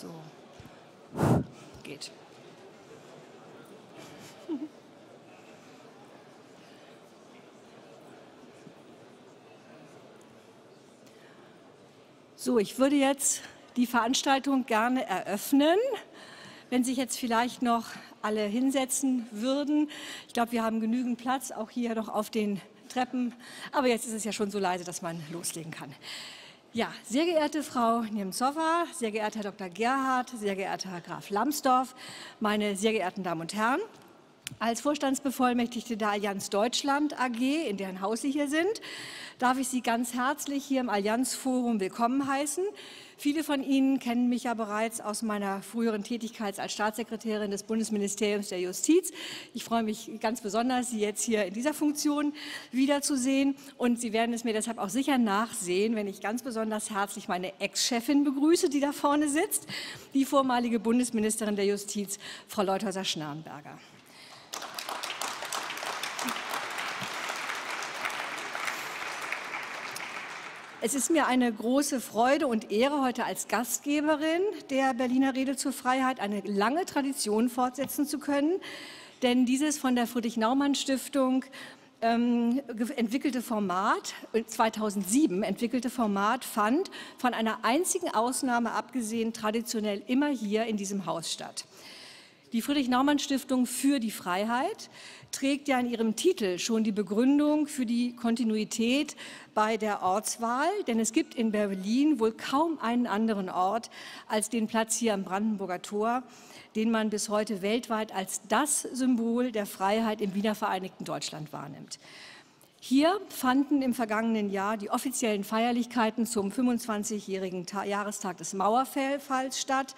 So. Geht. So, ich würde jetzt die Veranstaltung gerne eröffnen. Wenn sich jetzt vielleicht noch alle hinsetzen würden. Ich glaube, wir haben genügend Platz, auch hier noch auf den Treppen. Aber jetzt ist es ja schon so leise, dass man loslegen kann. Ja, sehr geehrte Frau Niemzowa, sehr geehrter Herr Dr. Gerhard, sehr geehrter Herr Graf Lambsdorff, meine sehr geehrten Damen und Herren. Als Vorstandsbevollmächtigte der Allianz Deutschland AG, in deren Haus Sie hier sind, darf ich Sie ganz herzlich hier im Allianzforum willkommen heißen. Viele von Ihnen kennen mich ja bereits aus meiner früheren Tätigkeit als Staatssekretärin des Bundesministeriums der Justiz. Ich freue mich ganz besonders, Sie jetzt hier in dieser Funktion wiederzusehen. Und Sie werden es mir deshalb auch sicher nachsehen, wenn ich ganz besonders herzlich meine Ex-Chefin begrüße, die da vorne sitzt, die vormalige Bundesministerin der Justiz, Frau Leuthäuser-Schnarrenberger. Es ist mir eine große Freude und Ehre, heute als Gastgeberin der Berliner Rede zur Freiheit eine lange Tradition fortsetzen zu können. Denn dieses von der Friedrich-Naumann-Stiftung ähm, entwickelte Format, 2007 entwickelte Format, fand von einer einzigen Ausnahme abgesehen traditionell immer hier in diesem Haus statt. Die Friedrich-Naumann-Stiftung für die Freiheit trägt ja in ihrem Titel schon die Begründung für die Kontinuität bei der Ortswahl, denn es gibt in Berlin wohl kaum einen anderen Ort als den Platz hier am Brandenburger Tor, den man bis heute weltweit als das Symbol der Freiheit im wiedervereinigten Deutschland wahrnimmt. Hier fanden im vergangenen Jahr die offiziellen Feierlichkeiten zum 25-jährigen Jahrestag des Mauerfalls statt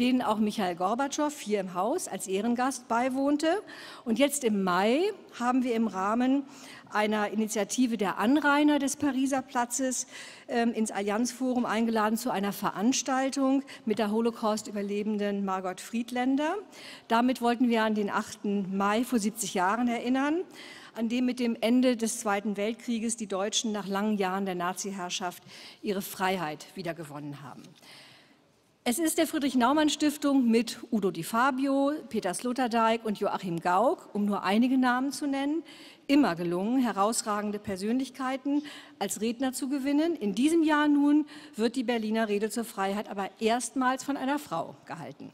denen auch Michael Gorbatschow hier im Haus als Ehrengast beiwohnte. Und jetzt im Mai haben wir im Rahmen einer Initiative der Anrainer des Pariser Platzes ähm, ins Allianzforum eingeladen zu einer Veranstaltung mit der Holocaust-Überlebenden Margot Friedländer. Damit wollten wir an den 8. Mai vor 70 Jahren erinnern, an dem mit dem Ende des Zweiten Weltkrieges die Deutschen nach langen Jahren der Nazi-Herrschaft ihre Freiheit wiedergewonnen haben. Es ist der Friedrich-Naumann-Stiftung mit Udo Di Fabio, Peter Sloterdijk und Joachim Gauck, um nur einige Namen zu nennen, immer gelungen, herausragende Persönlichkeiten als Redner zu gewinnen. In diesem Jahr nun wird die Berliner Rede zur Freiheit aber erstmals von einer Frau gehalten.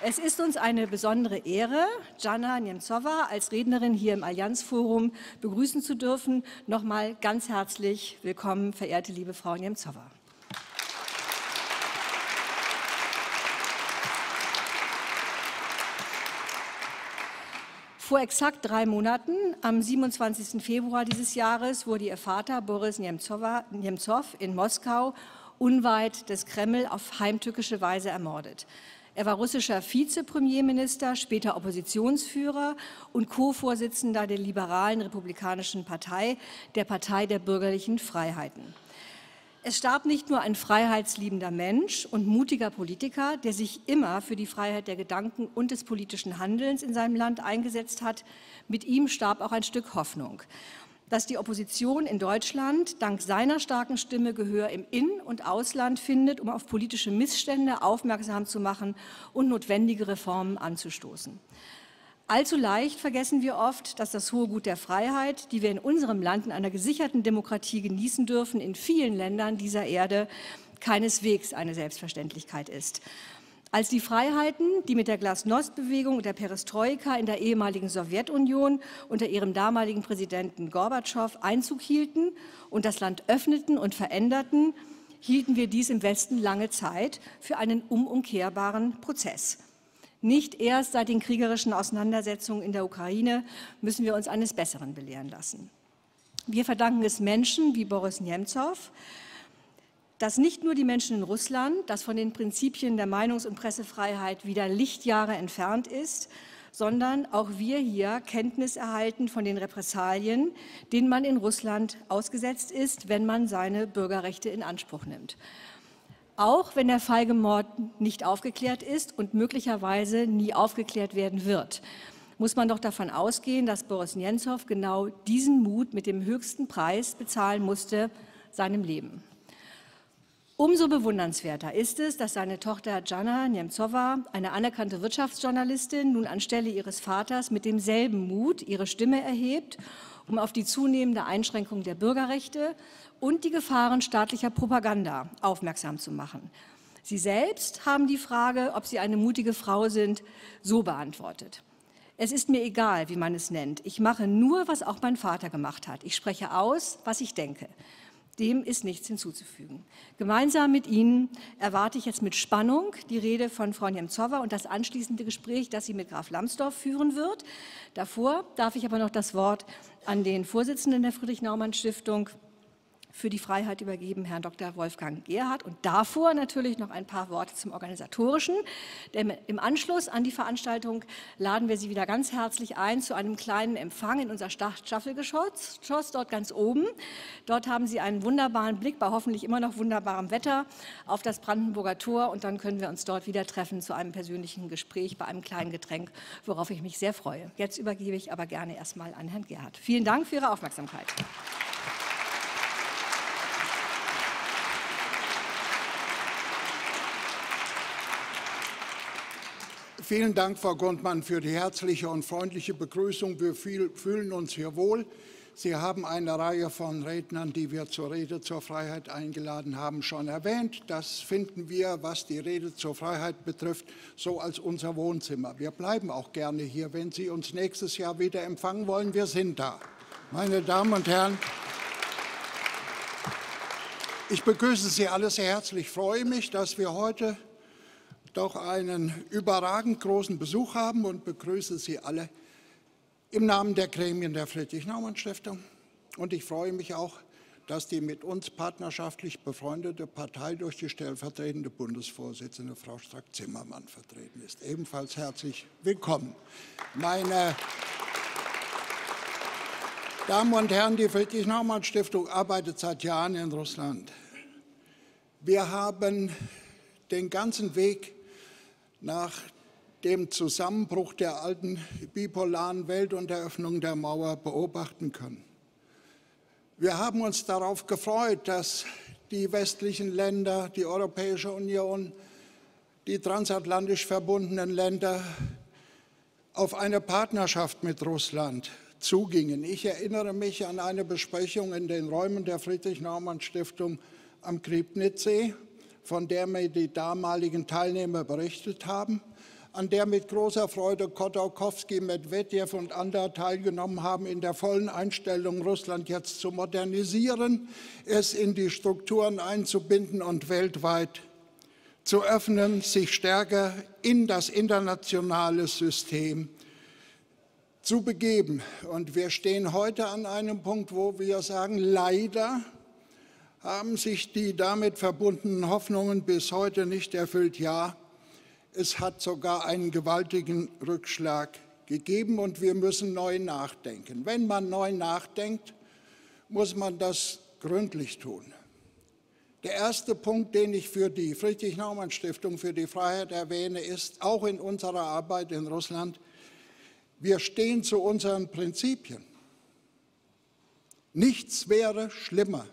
Es ist uns eine besondere Ehre, Jana Niemcowa als Rednerin hier im Allianzforum begrüßen zu dürfen. Nochmal ganz herzlich willkommen, verehrte liebe Frau Niemcowa. Vor exakt drei Monaten, am 27. Februar dieses Jahres, wurde ihr Vater Boris Nemzow in Moskau unweit des Kreml auf heimtückische Weise ermordet. Er war russischer Vizepremierminister, später Oppositionsführer und Co-Vorsitzender der liberalen Republikanischen Partei, der Partei der bürgerlichen Freiheiten. Es starb nicht nur ein freiheitsliebender Mensch und mutiger Politiker, der sich immer für die Freiheit der Gedanken und des politischen Handelns in seinem Land eingesetzt hat, mit ihm starb auch ein Stück Hoffnung dass die Opposition in Deutschland dank seiner starken Stimme Gehör im In- und Ausland findet, um auf politische Missstände aufmerksam zu machen und notwendige Reformen anzustoßen. Allzu leicht vergessen wir oft, dass das hohe Gut der Freiheit, die wir in unserem Land in einer gesicherten Demokratie genießen dürfen, in vielen Ländern dieser Erde keineswegs eine Selbstverständlichkeit ist. Als die Freiheiten, die mit der Glasnost-Bewegung und der Perestroika in der ehemaligen Sowjetunion unter ihrem damaligen Präsidenten Gorbatschow Einzug hielten und das Land öffneten und veränderten, hielten wir dies im Westen lange Zeit für einen unumkehrbaren Prozess. Nicht erst seit den kriegerischen Auseinandersetzungen in der Ukraine müssen wir uns eines Besseren belehren lassen. Wir verdanken es Menschen wie Boris Nemtsov, dass nicht nur die Menschen in Russland, das von den Prinzipien der Meinungs- und Pressefreiheit wieder Lichtjahre entfernt ist, sondern auch wir hier Kenntnis erhalten von den Repressalien, denen man in Russland ausgesetzt ist, wenn man seine Bürgerrechte in Anspruch nimmt. Auch wenn der Feigemord nicht aufgeklärt ist und möglicherweise nie aufgeklärt werden wird. muss man doch davon ausgehen, dass Boris Nemtsov genau diesen Mut mit dem höchsten Preis bezahlen musste, seinem Leben. Umso bewundernswerter ist es, dass seine Tochter Jana Nemtsova, eine anerkannte Wirtschaftsjournalistin, nun anstelle ihres Vaters mit demselben Mut ihre Stimme erhebt, um auf die zunehmende Einschränkung der Bürgerrechte und die Gefahren staatlicher Propaganda aufmerksam zu machen. Sie selbst haben die Frage, ob Sie eine mutige Frau sind, so beantwortet. Es ist mir egal, wie man es nennt. Ich mache nur, was auch mein Vater gemacht hat. Ich spreche aus, was ich denke. Dem ist nichts hinzuzufügen. Gemeinsam mit Ihnen erwarte ich jetzt mit Spannung die Rede von Frau Nemtsova und das anschließende Gespräch, das sie mit Graf Lambsdorff führen wird. Davor darf ich aber noch das Wort an den Vorsitzenden der Friedrich-Naumann-Stiftung, für die Freiheit übergeben, Herrn Dr. Wolfgang Gerhardt. Und davor natürlich noch ein paar Worte zum Organisatorischen. Denn im Anschluss an die Veranstaltung laden wir Sie wieder ganz herzlich ein zu einem kleinen Empfang in unser Staffelgeschoss, dort ganz oben. Dort haben Sie einen wunderbaren Blick, bei hoffentlich immer noch wunderbarem Wetter, auf das Brandenburger Tor. Und dann können wir uns dort wieder treffen zu einem persönlichen Gespräch bei einem kleinen Getränk, worauf ich mich sehr freue. Jetzt übergebe ich aber gerne erstmal an Herrn Gerhardt. Vielen Dank für Ihre Aufmerksamkeit. Vielen Dank, Frau Grundmann, für die herzliche und freundliche Begrüßung. Wir fühlen uns hier wohl. Sie haben eine Reihe von Rednern, die wir zur Rede zur Freiheit eingeladen haben, schon erwähnt. Das finden wir, was die Rede zur Freiheit betrifft, so als unser Wohnzimmer. Wir bleiben auch gerne hier, wenn Sie uns nächstes Jahr wieder empfangen wollen. Wir sind da. Meine Damen und Herren, ich begrüße Sie alle sehr herzlich. Ich freue mich, dass wir heute doch einen überragend großen Besuch haben und begrüße Sie alle im Namen der Gremien der Friedrich-Naumann-Stiftung. Und ich freue mich auch, dass die mit uns partnerschaftlich befreundete Partei durch die stellvertretende Bundesvorsitzende Frau Strack-Zimmermann vertreten ist. Ebenfalls herzlich willkommen. Meine Damen und Herren, die Friedrich-Naumann-Stiftung arbeitet seit Jahren in Russland. Wir haben den ganzen Weg nach dem Zusammenbruch der alten bipolaren Welt und der Öffnung der Mauer beobachten können. Wir haben uns darauf gefreut, dass die westlichen Länder, die Europäische Union, die transatlantisch verbundenen Länder auf eine Partnerschaft mit Russland zugingen. Ich erinnere mich an eine Besprechung in den Räumen der Friedrich-Naumann-Stiftung am Griebnitzsee von der mir die damaligen Teilnehmer berichtet haben, an der mit großer Freude Khodorkovsky, Medvedev und andere teilgenommen haben, in der vollen Einstellung, Russland jetzt zu modernisieren, es in die Strukturen einzubinden und weltweit zu öffnen, sich stärker in das internationale System zu begeben. Und wir stehen heute an einem Punkt, wo wir sagen, leider haben sich die damit verbundenen Hoffnungen bis heute nicht erfüllt. Ja, es hat sogar einen gewaltigen Rückschlag gegeben und wir müssen neu nachdenken. Wenn man neu nachdenkt, muss man das gründlich tun. Der erste Punkt, den ich für die Friedrich-Naumann-Stiftung für die Freiheit erwähne, ist auch in unserer Arbeit in Russland, wir stehen zu unseren Prinzipien. Nichts wäre schlimmer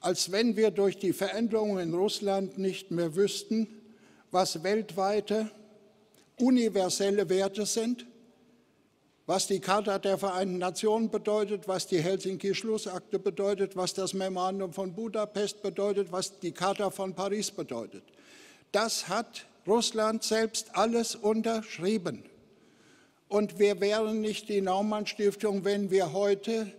als wenn wir durch die Veränderungen in Russland nicht mehr wüssten, was weltweite universelle Werte sind, was die Charta der Vereinten Nationen bedeutet, was die Helsinki-Schlussakte bedeutet, was das Memorandum von Budapest bedeutet, was die Charta von Paris bedeutet. Das hat Russland selbst alles unterschrieben. Und wir wären nicht die Naumann-Stiftung, wenn wir heute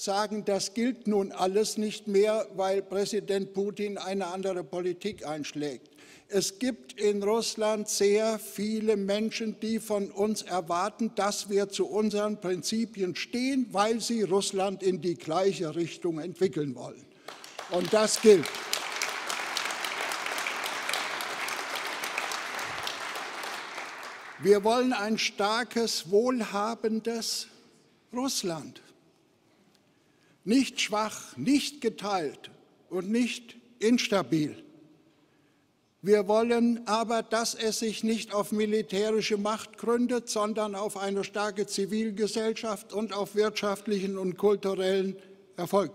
sagen, das gilt nun alles nicht mehr, weil Präsident Putin eine andere Politik einschlägt. Es gibt in Russland sehr viele Menschen, die von uns erwarten, dass wir zu unseren Prinzipien stehen, weil sie Russland in die gleiche Richtung entwickeln wollen. Und das gilt. Wir wollen ein starkes, wohlhabendes Russland nicht schwach, nicht geteilt und nicht instabil. Wir wollen aber, dass es sich nicht auf militärische Macht gründet, sondern auf eine starke Zivilgesellschaft und auf wirtschaftlichen und kulturellen Erfolg.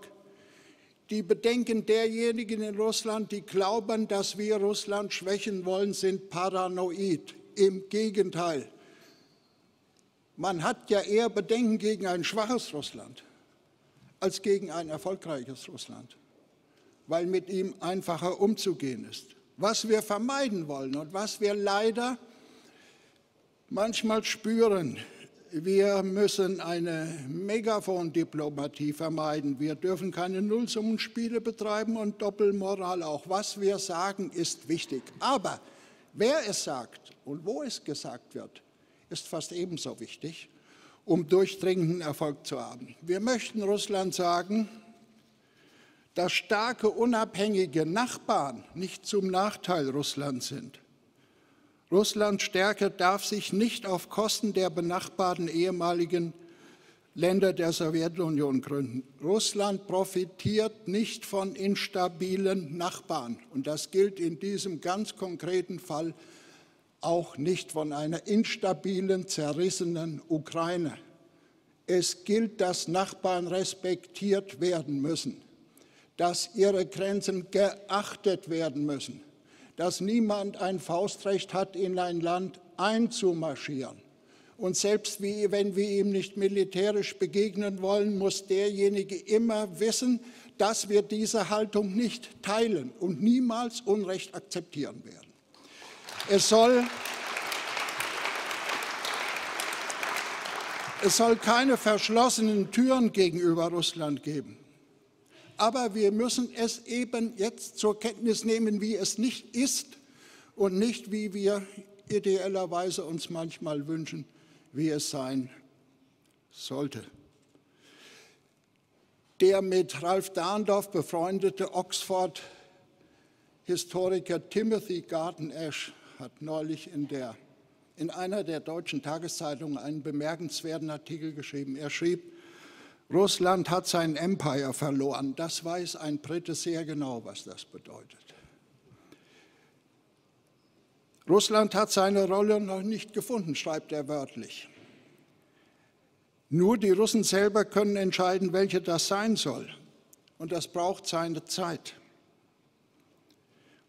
Die Bedenken derjenigen in Russland, die glauben, dass wir Russland schwächen wollen, sind paranoid. Im Gegenteil. Man hat ja eher Bedenken gegen ein schwaches Russland als gegen ein erfolgreiches Russland, weil mit ihm einfacher umzugehen ist. Was wir vermeiden wollen und was wir leider manchmal spüren, wir müssen eine Megafon-Diplomatie vermeiden. Wir dürfen keine Nullsummenspiele betreiben und Doppelmoral auch. Was wir sagen, ist wichtig. Aber wer es sagt und wo es gesagt wird, ist fast ebenso wichtig, um durchdringenden Erfolg zu haben. Wir möchten Russland sagen, dass starke, unabhängige Nachbarn nicht zum Nachteil Russlands sind. Russlands Stärke darf sich nicht auf Kosten der benachbarten ehemaligen Länder der Sowjetunion gründen. Russland profitiert nicht von instabilen Nachbarn. Und das gilt in diesem ganz konkreten Fall auch nicht von einer instabilen, zerrissenen Ukraine. Es gilt, dass Nachbarn respektiert werden müssen dass ihre Grenzen geachtet werden müssen, dass niemand ein Faustrecht hat, in ein Land einzumarschieren. Und selbst wie, wenn wir ihm nicht militärisch begegnen wollen, muss derjenige immer wissen, dass wir diese Haltung nicht teilen und niemals Unrecht akzeptieren werden. Es soll, es soll keine verschlossenen Türen gegenüber Russland geben. Aber wir müssen es eben jetzt zur Kenntnis nehmen, wie es nicht ist und nicht, wie wir ideellerweise uns manchmal wünschen, wie es sein sollte. Der mit Ralph Dahndorf befreundete Oxford-Historiker Timothy Garden Ash hat neulich in, der, in einer der deutschen Tageszeitungen einen bemerkenswerten Artikel geschrieben. Er schrieb, Russland hat sein Empire verloren. Das weiß ein Brite sehr genau, was das bedeutet. Russland hat seine Rolle noch nicht gefunden, schreibt er wörtlich. Nur die Russen selber können entscheiden, welche das sein soll. Und das braucht seine Zeit.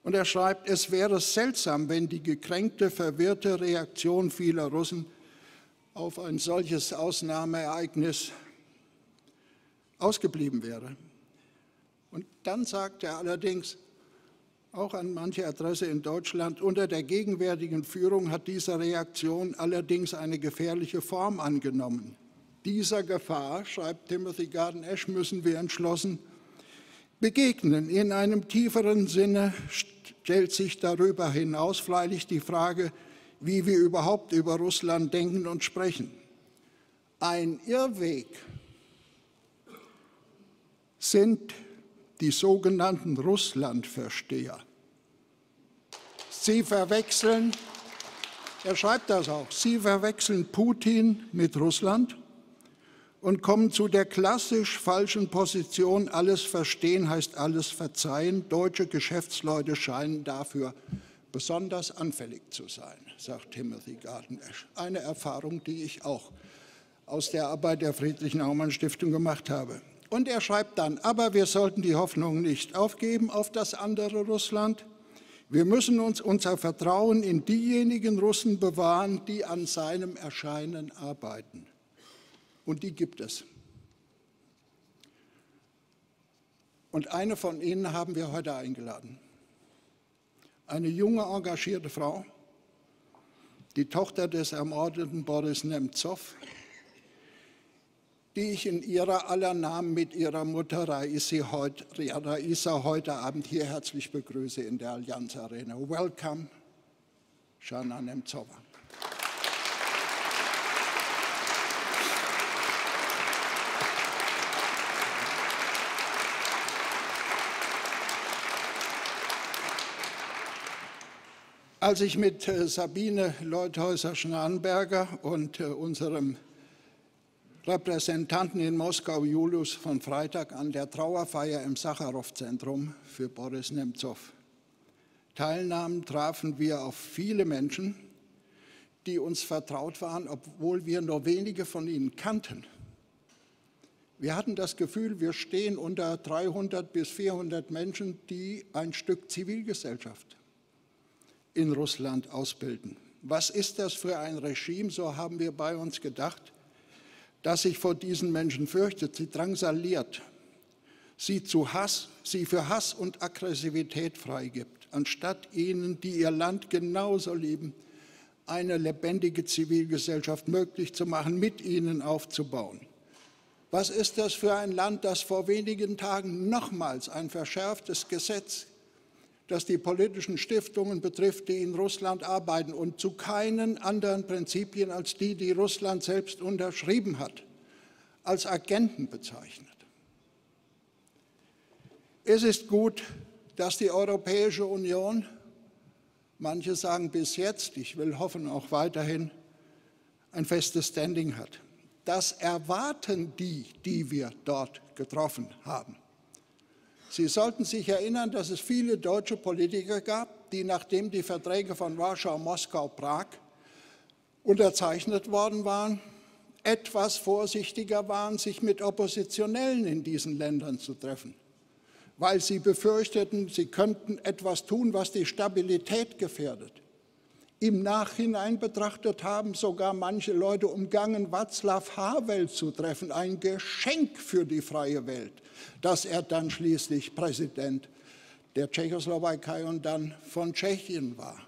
Und er schreibt, es wäre seltsam, wenn die gekränkte, verwirrte Reaktion vieler Russen auf ein solches Ausnahmeereignis ausgeblieben wäre. Und dann sagt er allerdings, auch an manche Adresse in Deutschland, unter der gegenwärtigen Führung hat diese Reaktion allerdings eine gefährliche Form angenommen. Dieser Gefahr, schreibt Timothy Garden Ash, müssen wir entschlossen begegnen. In einem tieferen Sinne stellt sich darüber hinaus freilich die Frage, wie wir überhaupt über Russland denken und sprechen. Ein Irrweg sind die sogenannten Russlandversteher. Sie verwechseln, er schreibt das auch, sie verwechseln Putin mit Russland und kommen zu der klassisch falschen Position, alles verstehen heißt alles verzeihen. Deutsche Geschäftsleute scheinen dafür besonders anfällig zu sein, sagt Timothy Garden-Esch. Eine Erfahrung, die ich auch aus der Arbeit der Friedrich-Naumann-Stiftung gemacht habe. Und er schreibt dann, aber wir sollten die Hoffnung nicht aufgeben auf das andere Russland. Wir müssen uns unser Vertrauen in diejenigen Russen bewahren, die an seinem Erscheinen arbeiten. Und die gibt es. Und eine von ihnen haben wir heute eingeladen. Eine junge, engagierte Frau, die Tochter des ermordeten Boris Nemtsov, die ich in ihrer aller Namen mit ihrer Mutter Raisa heute, Raisa heute Abend hier herzlich begrüße in der Allianz Arena. Welcome, Shana Nemtsova. Als ich mit äh, Sabine Leuthäuser-Schnarrenberger und äh, unserem Repräsentanten in Moskau Julius von Freitag an der Trauerfeier im Sacharow-Zentrum für Boris Nemtsov teilnahmen, trafen wir auf viele Menschen, die uns vertraut waren, obwohl wir nur wenige von ihnen kannten. Wir hatten das Gefühl, wir stehen unter 300 bis 400 Menschen, die ein Stück Zivilgesellschaft in Russland ausbilden. Was ist das für ein Regime, so haben wir bei uns gedacht, das sich vor diesen Menschen fürchtet, sie drangsaliert, sie zu Hass, sie für Hass und Aggressivität freigibt, anstatt ihnen, die ihr Land genauso lieben, eine lebendige Zivilgesellschaft möglich zu machen, mit ihnen aufzubauen. Was ist das für ein Land, das vor wenigen Tagen nochmals ein verschärftes Gesetz, das die politischen Stiftungen betrifft, die in Russland arbeiten und zu keinen anderen Prinzipien als die, die Russland selbst unterschrieben hat, als Agenten bezeichnet? Es ist gut, dass die Europäische Union, manche sagen bis jetzt, ich will hoffen auch weiterhin, ein festes Standing hat. Das erwarten die, die wir dort getroffen haben. Sie sollten sich erinnern, dass es viele deutsche Politiker gab, die nachdem die Verträge von Warschau, Moskau, Prag unterzeichnet worden waren, etwas vorsichtiger waren, sich mit Oppositionellen in diesen Ländern zu treffen, weil sie befürchteten, sie könnten etwas tun, was die Stabilität gefährdet. Im Nachhinein betrachtet haben sogar manche Leute umgangen, Václav Havel zu treffen, ein Geschenk für die freie Welt, dass er dann schließlich Präsident der Tschechoslowakei und dann von Tschechien war.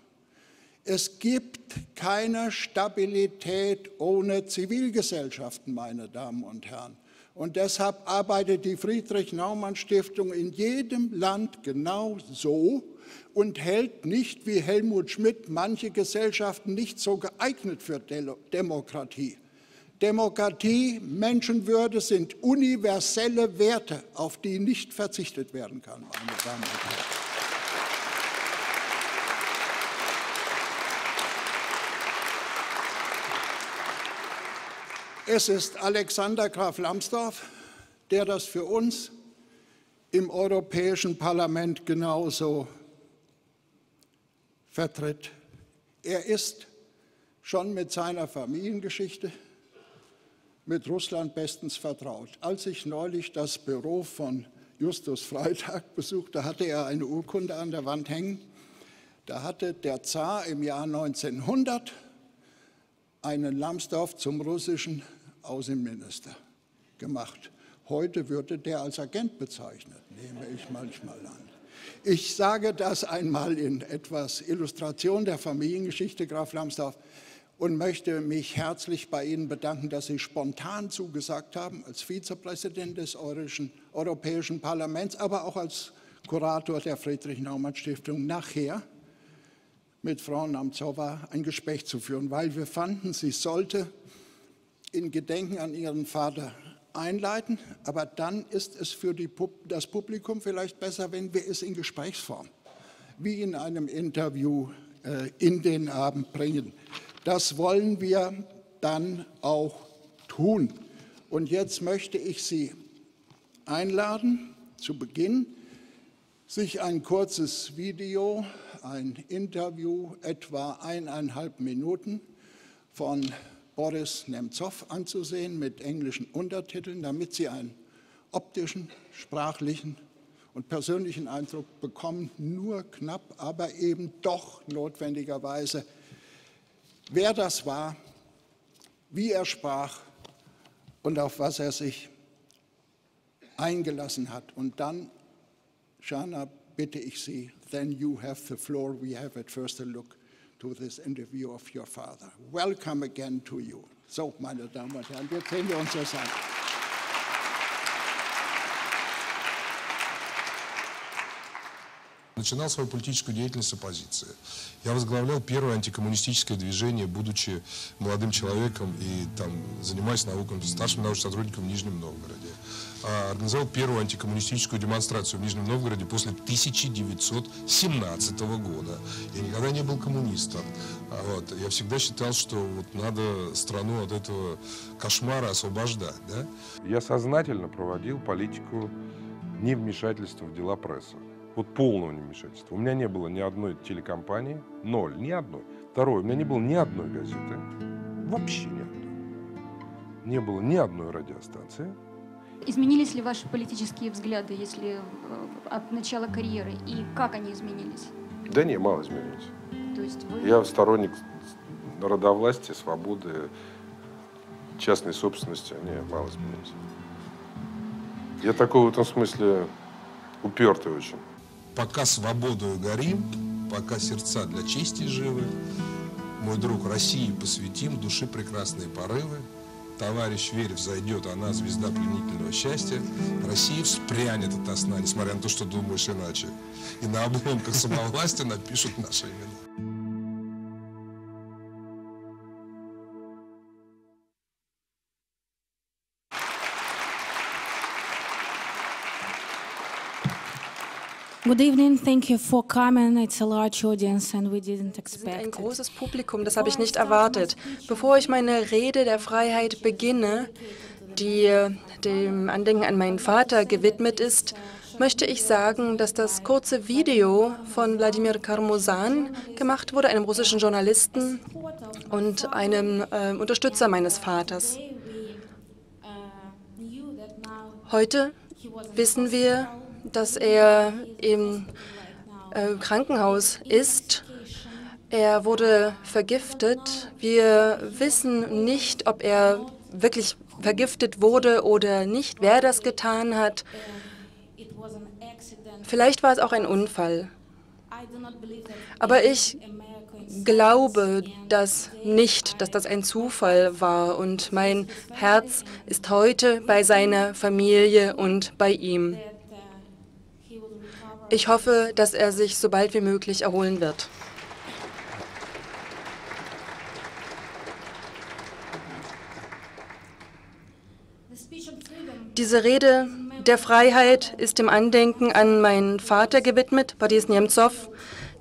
Es gibt keine Stabilität ohne Zivilgesellschaften, meine Damen und Herren. Und deshalb arbeitet die Friedrich-Naumann-Stiftung in jedem Land genau so, und hält nicht wie Helmut Schmidt manche Gesellschaften nicht so geeignet für Demokratie. Demokratie, Menschenwürde sind universelle Werte, auf die nicht verzichtet werden kann, meine Damen und Herren. Es ist Alexander Graf Lambsdorff, der das für uns im Europäischen Parlament genauso vertritt. Er ist schon mit seiner Familiengeschichte mit Russland bestens vertraut. Als ich neulich das Büro von Justus Freitag besuchte, hatte er eine Urkunde an der Wand hängen. Da hatte der Zar im Jahr 1900 einen Lambsdorff zum russischen Außenminister gemacht. Heute würde der als Agent bezeichnet, nehme ich manchmal an. Ich sage das einmal in etwas Illustration der Familiengeschichte Graf Lambsdorff und möchte mich herzlich bei Ihnen bedanken, dass Sie spontan zugesagt haben, als Vizepräsident des Europäischen Parlaments, aber auch als Kurator der Friedrich-Naumann-Stiftung nachher mit Frau Namzowa ein Gespräch zu führen, weil wir fanden, sie sollte in Gedenken an ihren Vater einleiten, aber dann ist es für Pub das Publikum vielleicht besser, wenn wir es in Gesprächsform, wie in einem Interview, äh, in den Abend bringen. Das wollen wir dann auch tun. Und jetzt möchte ich Sie einladen, zu Beginn sich ein kurzes Video, ein Interview, etwa eineinhalb Minuten von Boris Nemtsov anzusehen mit englischen Untertiteln, damit Sie einen optischen, sprachlichen und persönlichen Eindruck bekommen, nur knapp, aber eben doch notwendigerweise, wer das war, wie er sprach und auf was er sich eingelassen hat. Und dann, Shana, bitte ich Sie, then you have the floor. We have at first a look to this interview of your father. Welcome again to you. So, meine Damen und Herren, jetzt sehen wir uns das an. Начинал свою политическую деятельность с оппозиции. Я возглавлял первое антикоммунистическое движение, будучи молодым человеком и там, занимаясь науками, старшим научным сотрудником в Нижнем Новгороде. А, организовал первую антикоммунистическую демонстрацию в Нижнем Новгороде после 1917 года. Я никогда не был коммунистом. А вот. Я всегда считал, что вот надо страну от этого кошмара освобождать. Да? Я сознательно проводил политику невмешательства в дела прессы. Вот полного невмешательства. У меня не было ни одной телекомпании, ноль, ни одной. Второе, у меня не было ни одной газеты, вообще ни одной. Не было ни одной радиостанции. Изменились ли ваши политические взгляды, если э, от начала карьеры, и как они изменились? Да не, мало изменились. То есть вы... Я сторонник народовластия, свободы, частной собственности. Не, мало изменились. Я такой в этом смысле упертый очень. Пока свободою горим, пока сердца для чести живы, мой друг России посвятим души прекрасные порывы, Товарищ верь, взойдет она, звезда пленительного счастья. Россия вспрянет от сна, несмотря на то, что думаешь иначе. И на обломках самовластия напишут наши имена. Good evening, thank you for coming. It's a large audience and we didn't expect Ein großes Publikum, das habe ich nicht erwartet. Bevor ich meine Rede der Freiheit beginne, die dem Andenken an meinen Vater gewidmet ist, möchte ich sagen, dass das kurze Video von Wladimir Karmozan gemacht wurde, einem russischen Journalisten und einem äh, Unterstützer meines Vaters. Heute wissen wir, dass er im äh, Krankenhaus ist. Er wurde vergiftet. Wir wissen nicht, ob er wirklich vergiftet wurde oder nicht, wer das getan hat. Vielleicht war es auch ein Unfall. Aber ich glaube das nicht, dass das ein Zufall war und mein Herz ist heute bei seiner Familie und bei ihm. Ich hoffe, dass er sich so bald wie möglich erholen wird. Diese Rede der Freiheit ist dem Andenken an meinen Vater gewidmet, Boris Nemtsov,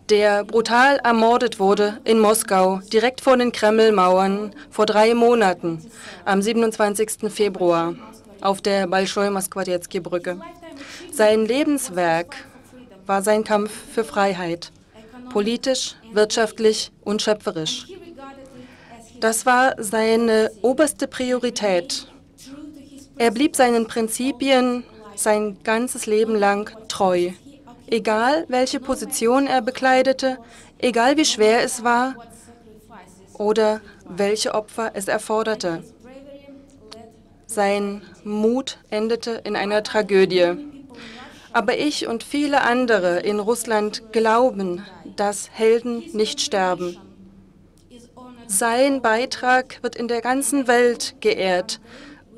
der brutal ermordet wurde in Moskau, direkt vor den Kremlmauern, vor drei Monaten, am 27. Februar, auf der Bolschoi Moskwaretsky Brücke. Sein Lebenswerk war sein Kampf für Freiheit, politisch, wirtschaftlich und schöpferisch. Das war seine oberste Priorität. Er blieb seinen Prinzipien sein ganzes Leben lang treu, egal welche Position er bekleidete, egal wie schwer es war oder welche Opfer es erforderte. Sein Mut endete in einer Tragödie. Aber ich und viele andere in Russland glauben, dass Helden nicht sterben. Sein Beitrag wird in der ganzen Welt geehrt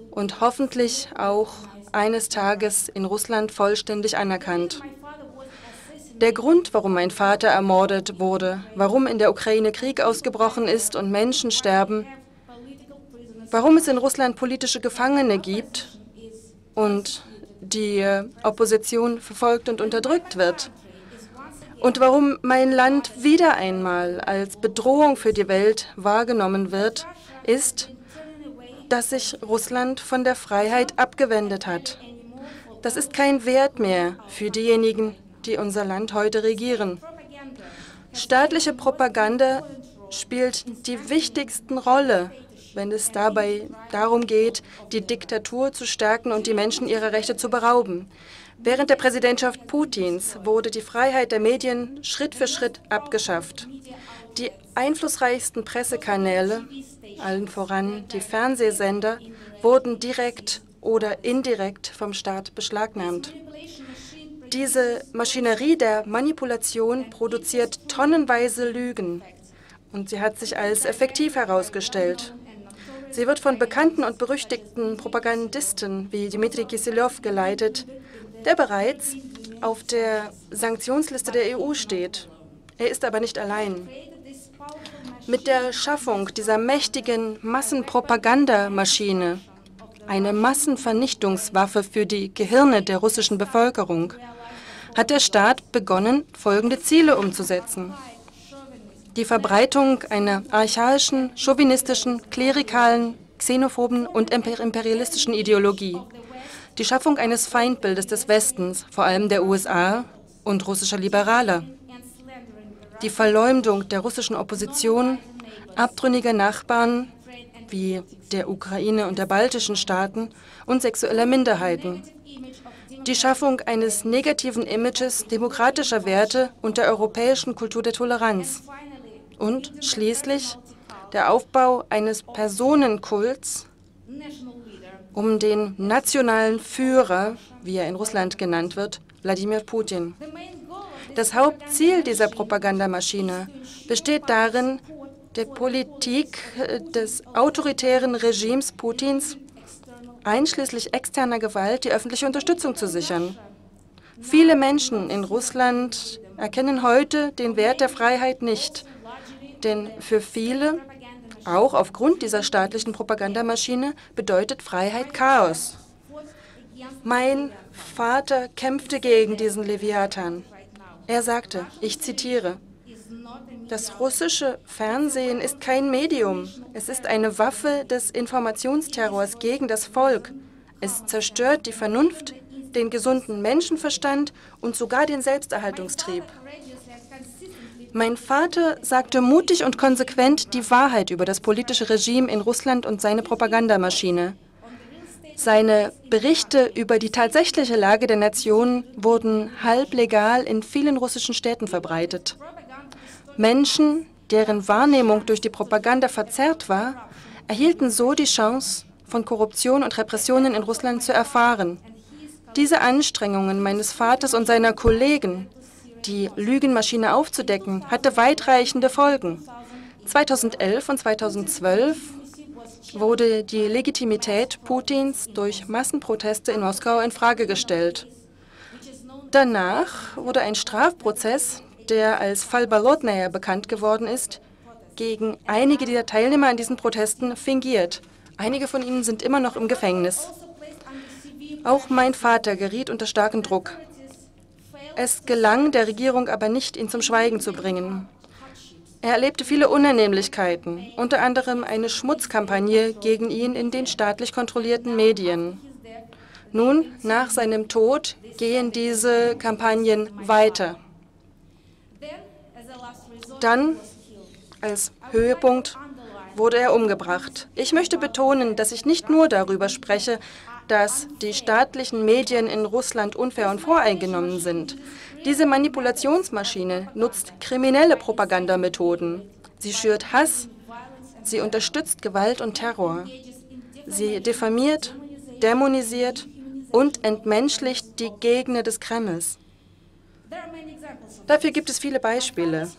und hoffentlich auch eines Tages in Russland vollständig anerkannt. Der Grund, warum mein Vater ermordet wurde, warum in der Ukraine Krieg ausgebrochen ist und Menschen sterben, warum es in Russland politische Gefangene gibt und die Opposition verfolgt und unterdrückt wird. Und warum mein Land wieder einmal als Bedrohung für die Welt wahrgenommen wird, ist, dass sich Russland von der Freiheit abgewendet hat. Das ist kein Wert mehr für diejenigen, die unser Land heute regieren. Staatliche Propaganda spielt die wichtigsten Rolle wenn es dabei darum geht, die Diktatur zu stärken und die Menschen ihrer Rechte zu berauben. Während der Präsidentschaft Putins wurde die Freiheit der Medien Schritt für Schritt abgeschafft. Die einflussreichsten Pressekanäle, allen voran die Fernsehsender, wurden direkt oder indirekt vom Staat beschlagnahmt. Diese Maschinerie der Manipulation produziert tonnenweise Lügen und sie hat sich als effektiv herausgestellt. Sie wird von bekannten und berüchtigten Propagandisten wie Dmitri Kiselev geleitet, der bereits auf der Sanktionsliste der EU steht. Er ist aber nicht allein. Mit der Schaffung dieser mächtigen Massenpropagandamaschine, eine Massenvernichtungswaffe für die Gehirne der russischen Bevölkerung, hat der Staat begonnen, folgende Ziele umzusetzen die Verbreitung einer archaischen, chauvinistischen, klerikalen, xenophoben und imperialistischen Ideologie, die Schaffung eines Feindbildes des Westens, vor allem der USA, und russischer Liberaler, die Verleumdung der russischen Opposition, abtrünniger Nachbarn wie der Ukraine und der baltischen Staaten und sexueller Minderheiten, die Schaffung eines negativen Images demokratischer Werte und der europäischen Kultur der Toleranz und schließlich der Aufbau eines Personenkults um den nationalen Führer, wie er in Russland genannt wird, Wladimir Putin. Das Hauptziel dieser Propagandamaschine besteht darin, der Politik äh, des autoritären Regimes Putins einschließlich externer Gewalt die öffentliche Unterstützung zu sichern. Viele Menschen in Russland erkennen heute den Wert der Freiheit nicht, denn für viele, auch aufgrund dieser staatlichen Propagandamaschine, bedeutet Freiheit Chaos. Mein Vater kämpfte gegen diesen Leviathan. Er sagte, ich zitiere, das russische Fernsehen ist kein Medium. Es ist eine Waffe des Informationsterrors gegen das Volk. Es zerstört die Vernunft, den gesunden Menschenverstand und sogar den Selbsterhaltungstrieb. Mein Vater sagte mutig und konsequent die Wahrheit über das politische Regime in Russland und seine Propagandamaschine. Seine Berichte über die tatsächliche Lage der Nation wurden halblegal in vielen russischen Städten verbreitet. Menschen, deren Wahrnehmung durch die Propaganda verzerrt war, erhielten so die Chance, von Korruption und Repressionen in Russland zu erfahren. Diese Anstrengungen meines Vaters und seiner Kollegen, die Lügenmaschine aufzudecken, hatte weitreichende Folgen. 2011 und 2012 wurde die Legitimität Putins durch Massenproteste in Moskau in Frage gestellt. Danach wurde ein Strafprozess, der als Fall Balotnaya bekannt geworden ist, gegen einige dieser Teilnehmer an diesen Protesten fingiert. Einige von ihnen sind immer noch im Gefängnis. Auch mein Vater geriet unter starken Druck. Es gelang der Regierung aber nicht, ihn zum Schweigen zu bringen. Er erlebte viele Unannehmlichkeiten, unter anderem eine Schmutzkampagne gegen ihn in den staatlich kontrollierten Medien. Nun, nach seinem Tod, gehen diese Kampagnen weiter. Dann, als Höhepunkt, wurde er umgebracht. Ich möchte betonen, dass ich nicht nur darüber spreche, dass die staatlichen Medien in Russland unfair und voreingenommen sind. Diese Manipulationsmaschine nutzt kriminelle Propagandamethoden. Sie schürt Hass, sie unterstützt Gewalt und Terror. Sie diffamiert, dämonisiert und entmenschlicht die Gegner des Kremls. Dafür gibt es viele Beispiele.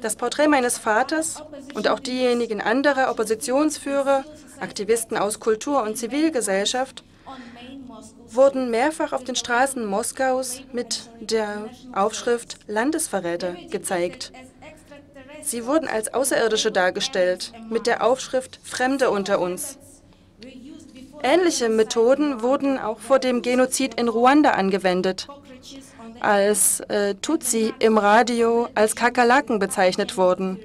Das Porträt meines Vaters und auch diejenigen anderer Oppositionsführer Aktivisten aus Kultur- und Zivilgesellschaft wurden mehrfach auf den Straßen Moskaus mit der Aufschrift Landesverräter gezeigt. Sie wurden als Außerirdische dargestellt, mit der Aufschrift Fremde unter uns. Ähnliche Methoden wurden auch vor dem Genozid in Ruanda angewendet, als äh, Tutsi im Radio als Kakerlaken bezeichnet wurden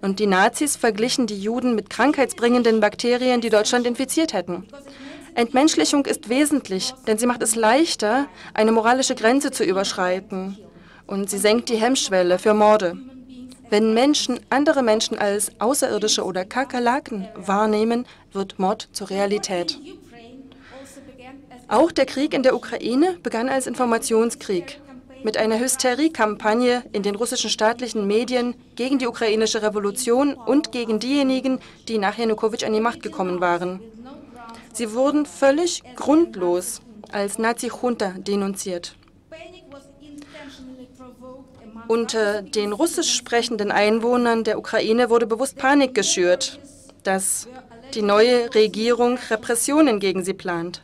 und die Nazis verglichen die Juden mit krankheitsbringenden Bakterien, die Deutschland infiziert hätten. Entmenschlichung ist wesentlich, denn sie macht es leichter, eine moralische Grenze zu überschreiten. Und sie senkt die Hemmschwelle für Morde. Wenn Menschen andere Menschen als Außerirdische oder Kakerlaken wahrnehmen, wird Mord zur Realität. Auch der Krieg in der Ukraine begann als Informationskrieg mit einer Hysteriekampagne in den russischen staatlichen Medien gegen die ukrainische Revolution und gegen diejenigen, die nach Janukowitsch an die Macht gekommen waren. Sie wurden völlig grundlos als Nazi-Junta denunziert. Unter den russisch sprechenden Einwohnern der Ukraine wurde bewusst Panik geschürt, dass die neue Regierung Repressionen gegen sie plant.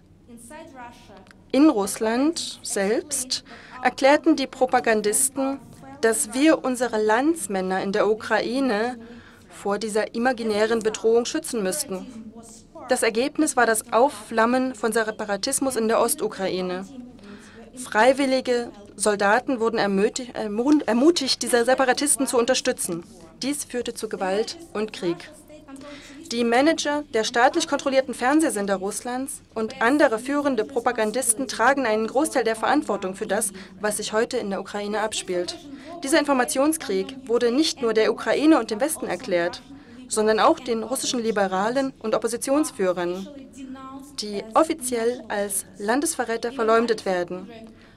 In Russland selbst erklärten die Propagandisten, dass wir unsere Landsmänner in der Ukraine vor dieser imaginären Bedrohung schützen müssten. Das Ergebnis war das Aufflammen von Separatismus in der Ostukraine. Freiwillige Soldaten wurden ermutigt, diese Separatisten zu unterstützen. Dies führte zu Gewalt und Krieg. Die Manager der staatlich kontrollierten Fernsehsender Russlands und andere führende Propagandisten tragen einen Großteil der Verantwortung für das, was sich heute in der Ukraine abspielt. Dieser Informationskrieg wurde nicht nur der Ukraine und dem Westen erklärt, sondern auch den russischen Liberalen und Oppositionsführern, die offiziell als Landesverräter verleumdet werden.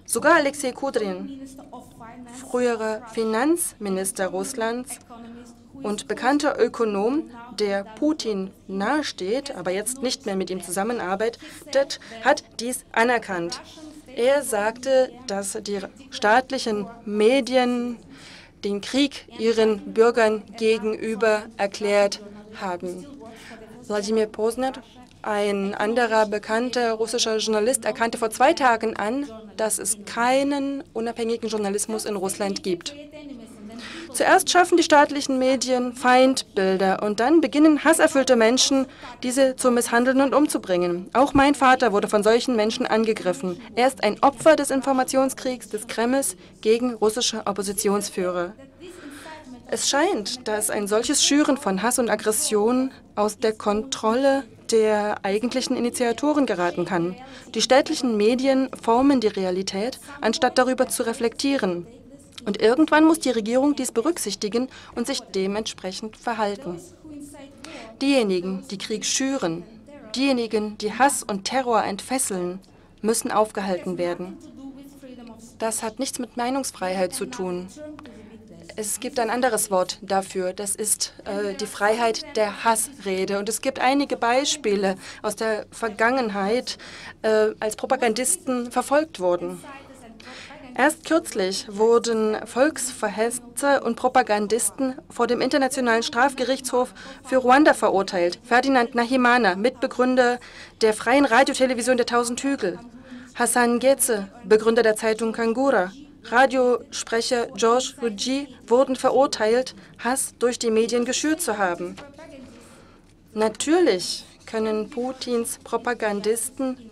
Sogar Alexei Kudrin, früherer Finanzminister Russlands und bekannter Ökonom, der Putin nahesteht, aber jetzt nicht mehr mit ihm zusammenarbeitet, hat dies anerkannt. Er sagte, dass die staatlichen Medien den Krieg ihren Bürgern gegenüber erklärt haben. Wladimir Posner, ein anderer bekannter russischer Journalist, erkannte vor zwei Tagen an, dass es keinen unabhängigen Journalismus in Russland gibt. Zuerst schaffen die staatlichen Medien Feindbilder und dann beginnen hasserfüllte Menschen, diese zu misshandeln und umzubringen. Auch mein Vater wurde von solchen Menschen angegriffen. Er ist ein Opfer des Informationskriegs des Kremls gegen russische Oppositionsführer. Es scheint, dass ein solches Schüren von Hass und Aggression aus der Kontrolle der eigentlichen Initiatoren geraten kann. Die städtlichen Medien formen die Realität, anstatt darüber zu reflektieren. Und irgendwann muss die Regierung dies berücksichtigen und sich dementsprechend verhalten. Diejenigen, die Krieg schüren, diejenigen, die Hass und Terror entfesseln, müssen aufgehalten werden. Das hat nichts mit Meinungsfreiheit zu tun. Es gibt ein anderes Wort dafür, das ist äh, die Freiheit der Hassrede. Und es gibt einige Beispiele aus der Vergangenheit, äh, als Propagandisten verfolgt wurden. Erst kürzlich wurden Volksverhetzer und Propagandisten vor dem Internationalen Strafgerichtshof für Ruanda verurteilt. Ferdinand Nahimana, Mitbegründer der freien Radiotelevision der Tausend Hügel. Hassan Geze, Begründer der Zeitung Kangura. Radiosprecher George Ruggi wurden verurteilt, Hass durch die Medien geschürt zu haben. Natürlich können Putins Propagandisten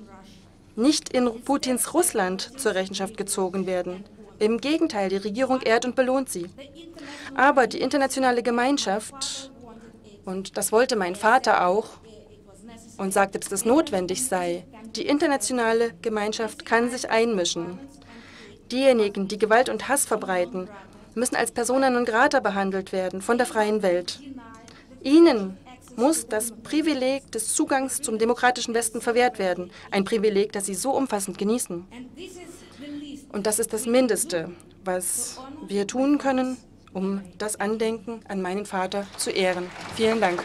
nicht in Putins Russland zur Rechenschaft gezogen werden. Im Gegenteil, die Regierung ehrt und belohnt sie. Aber die internationale Gemeinschaft, und das wollte mein Vater auch, und sagte, dass es notwendig sei, die internationale Gemeinschaft kann sich einmischen. Diejenigen, die Gewalt und Hass verbreiten, müssen als Persona non grata behandelt werden von der freien Welt. Ihnen muss das Privileg des Zugangs zum demokratischen Westen verwehrt werden. Ein Privileg, das Sie so umfassend genießen. Und das ist das Mindeste, was wir tun können, um das Andenken an meinen Vater zu ehren. Vielen Dank.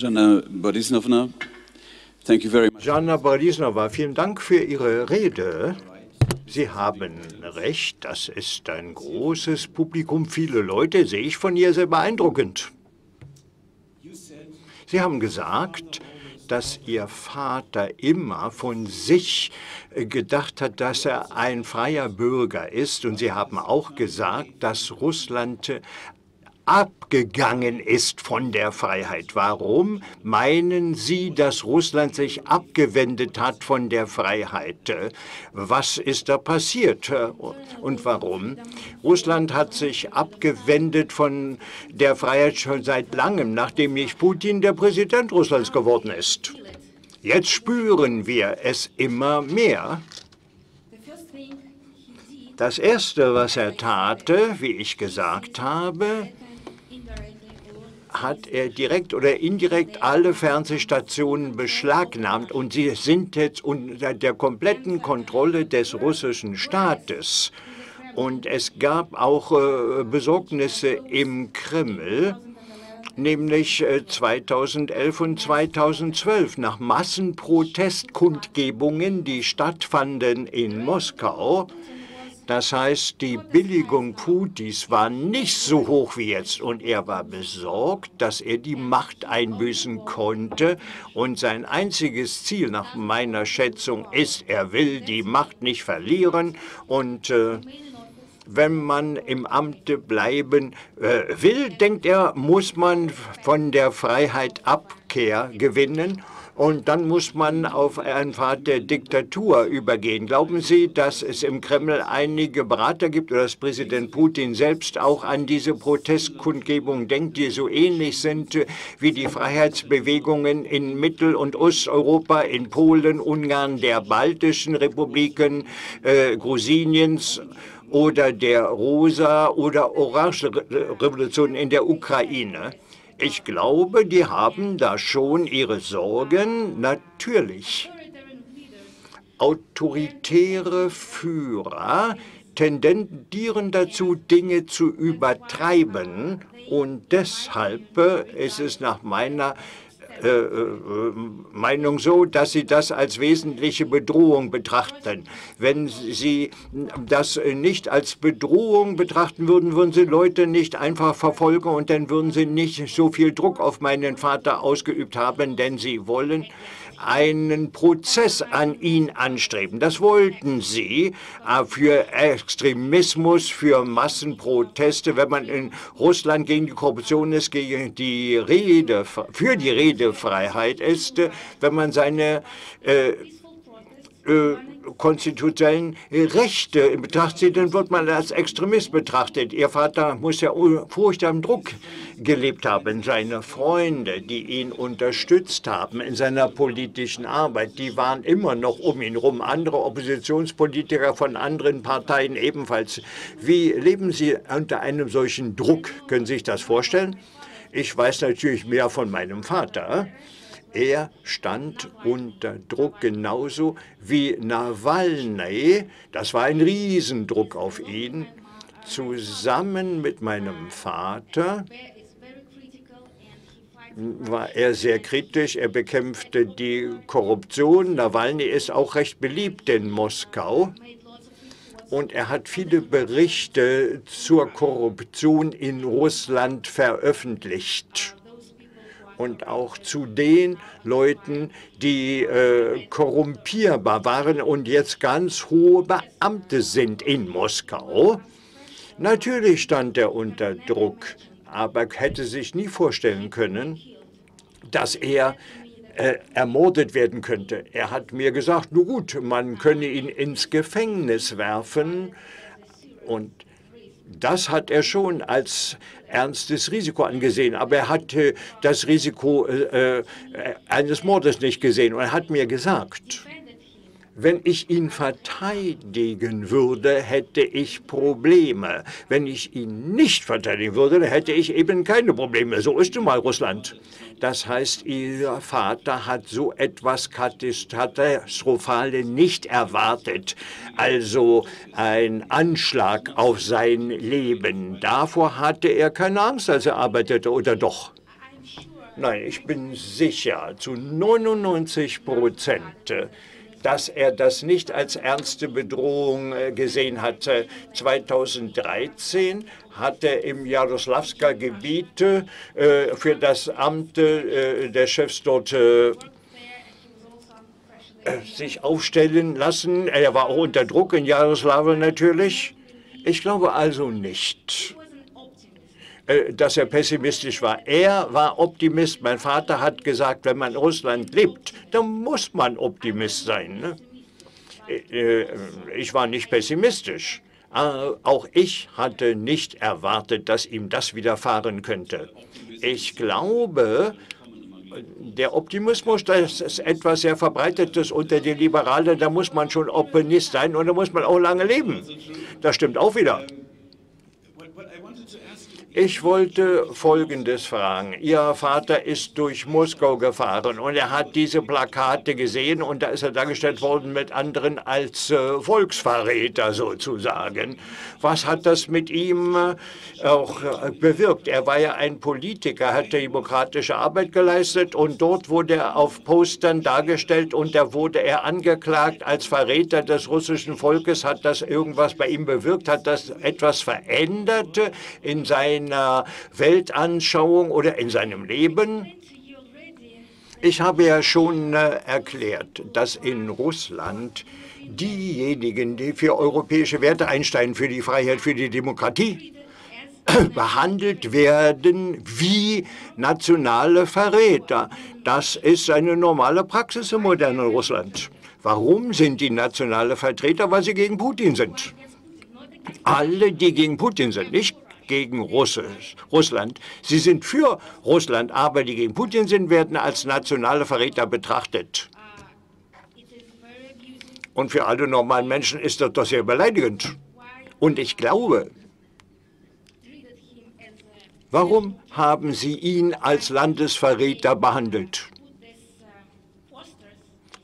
Jana Borisnovna, thank you very much. Jana Borisnova, vielen Dank für Ihre Rede. Sie haben recht, das ist ein großes Publikum, viele Leute, sehe ich von ihr sehr beeindruckend. Sie haben gesagt, dass Ihr Vater immer von sich gedacht hat, dass er ein freier Bürger ist. Und Sie haben auch gesagt, dass Russland abgegangen ist von der Freiheit. Warum meinen Sie, dass Russland sich abgewendet hat von der Freiheit? Was ist da passiert und warum? Russland hat sich abgewendet von der Freiheit schon seit langem, nachdem nicht Putin der Präsident Russlands geworden ist. Jetzt spüren wir es immer mehr. Das Erste, was er tate, wie ich gesagt habe, hat er direkt oder indirekt alle Fernsehstationen beschlagnahmt und sie sind jetzt unter der kompletten Kontrolle des russischen Staates. Und es gab auch äh, Besorgnisse im Kreml, nämlich 2011 äh, und 2012 nach Massenprotestkundgebungen, die stattfanden in Moskau Das heißt, die Billigung Putins war nicht so hoch wie jetzt. Und er war besorgt, dass er die Macht einbüßen konnte. Und sein einziges Ziel nach meiner Schätzung ist, er will die Macht nicht verlieren. Und äh, wenn man im Amte bleiben äh, will, denkt er, muss man von der Freiheit Abkehr gewinnen und dann muss man auf einen Pfad der Diktatur übergehen. Glauben Sie, dass es im Kreml einige Berater gibt oder dass Präsident Putin selbst auch an diese Protestkundgebung denkt, die so ähnlich sind wie die Freiheitsbewegungen in Mittel- und Osteuropa, in Polen, Ungarn, der baltischen Republiken, äh, Grusiniens oder der Rosa- oder Orange-Revolution in der Ukraine? Ich glaube, die haben da schon ihre Sorgen, natürlich. Autoritäre Führer tendieren dazu, Dinge zu übertreiben. Und deshalb ist es nach meiner äh, Meinung so, dass sie das als wesentliche Bedrohung betrachten. Wenn sie das nicht als Bedrohung betrachten würden, würden sie Leute nicht einfach verfolgen und dann würden sie nicht so viel Druck auf meinen Vater ausgeübt haben, denn sie wollen einen Prozess an ihn anstreben. Das wollten sie äh, für Extremismus, für Massenproteste, wenn man in Russland gegen die Korruption ist, gegen die Rede, für die Redefreiheit ist, wenn man seine äh, äh, konstitutionellen Rechte in Betracht zieht, dann wird man als Extremist betrachtet. Ihr Vater muss ja furchtbaren Druck gelebt haben. Seine Freunde, die ihn unterstützt haben in seiner politischen Arbeit, die waren immer noch um ihn herum. Andere Oppositionspolitiker von anderen Parteien ebenfalls. Wie leben Sie unter einem solchen Druck? Können Sie sich das vorstellen? Ich weiß natürlich mehr von meinem Vater. Er stand unter Druck genauso wie Nawalny. Das war ein Riesendruck auf ihn. Zusammen mit meinem Vater war er sehr kritisch. Er bekämpfte die Korruption. Nawalny ist auch recht beliebt in Moskau. Und er hat viele Berichte zur Korruption in Russland veröffentlicht und auch zu den Leuten, die äh, korrumpierbar waren und jetzt ganz hohe Beamte sind in Moskau. Natürlich stand er unter Druck, aber hätte sich nie vorstellen können, dass er äh, ermordet werden könnte. Er hat mir gesagt, nun gut, man könne ihn ins Gefängnis werfen und das hat er schon als ernstes Risiko angesehen. Aber er hatte das Risiko äh, äh, eines Mordes nicht gesehen. Und er hat mir gesagt, wenn ich ihn verteidigen würde, hätte ich Probleme. Wenn ich ihn nicht verteidigen würde, hätte ich eben keine Probleme. So ist nun mal Russland. Das heißt, Ihr Vater hat so etwas Katastrophales nicht erwartet. Also ein Anschlag auf sein Leben. Davor hatte er keine Angst, als er arbeitete, oder doch? Nein, ich bin sicher, zu 99 Prozent dass er das nicht als ernste Bedrohung äh, gesehen hatte. 2013 hat er im Jaroslawsker Gebiet äh, für das Amt äh, des Chefs dort sich aufstellen lassen. Er war auch unter Druck in Jaroslawl natürlich. Ich glaube also nicht. Äh, dass er pessimistisch war. Er war Optimist. Mein Vater hat gesagt, wenn man in Russland lebt, dann muss man Optimist sein. Ne? Äh, äh, ich war nicht pessimistisch. Auch ich hatte nicht erwartet, dass ihm das widerfahren könnte. Ich glaube, der Optimismus, das ist etwas sehr Verbreitetes unter den Liberalen. Da muss man schon Optimist sein und da muss man auch lange leben. Das stimmt auch wieder. Ich wollte Folgendes fragen. Ihr Vater ist durch Moskau gefahren und er hat diese Plakate gesehen und da ist er dargestellt worden mit anderen als äh, Volksverräter sozusagen. Was hat das mit ihm äh, auch äh, bewirkt? Er war ja ein Politiker, hat demokratische Arbeit geleistet und dort wurde er auf Postern dargestellt und da wurde er angeklagt als Verräter des russischen Volkes. Hat das irgendwas bei ihm bewirkt? Hat das etwas verändert in seinem seiner Weltanschauung oder in seinem Leben? Ich habe ja schon äh, erklärt, dass in Russland diejenigen, die für europäische Werte einsteigen, für die Freiheit, für die Demokratie, behandelt werden wie nationale Verräter. Das ist eine normale Praxis im modernen Russland. Warum sind die nationale Vertreter? Weil sie gegen Putin sind. Alle, die gegen Putin sind, nicht gegen Russisch, Russland. Sie sind für Russland, aber die gegen Putin sind, werden als nationale Verräter betrachtet. Und für alle normalen Menschen ist das doch sehr beleidigend. Und ich glaube, warum haben Sie ihn als Landesverräter behandelt?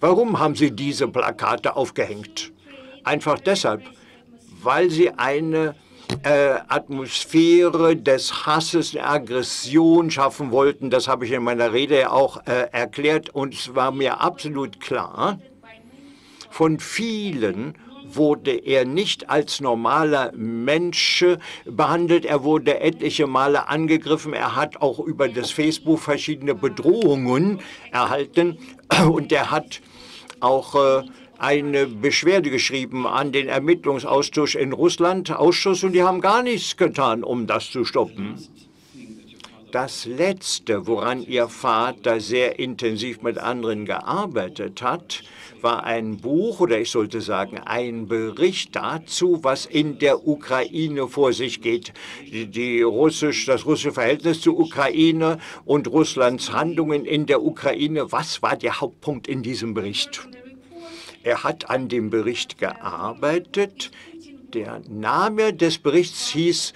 Warum haben Sie diese Plakate aufgehängt? Einfach deshalb, weil Sie eine äh, Atmosphäre des Hasses, der Aggression schaffen wollten. Das habe ich in meiner Rede auch äh, erklärt und es war mir absolut klar, von vielen wurde er nicht als normaler Mensch behandelt. Er wurde etliche Male angegriffen. Er hat auch über das Facebook verschiedene Bedrohungen erhalten und er hat auch äh, eine Beschwerde geschrieben an den Ermittlungsausschuss in Russland, Ausschuss, und die haben gar nichts getan, um das zu stoppen. Das Letzte, woran Ihr Vater sehr intensiv mit anderen gearbeitet hat, war ein Buch oder ich sollte sagen ein Bericht dazu, was in der Ukraine vor sich geht. Die russisch, das russische Verhältnis zur Ukraine und Russlands Handlungen in der Ukraine. Was war der Hauptpunkt in diesem Bericht? Er hat an dem Bericht gearbeitet. Der Name des Berichts hieß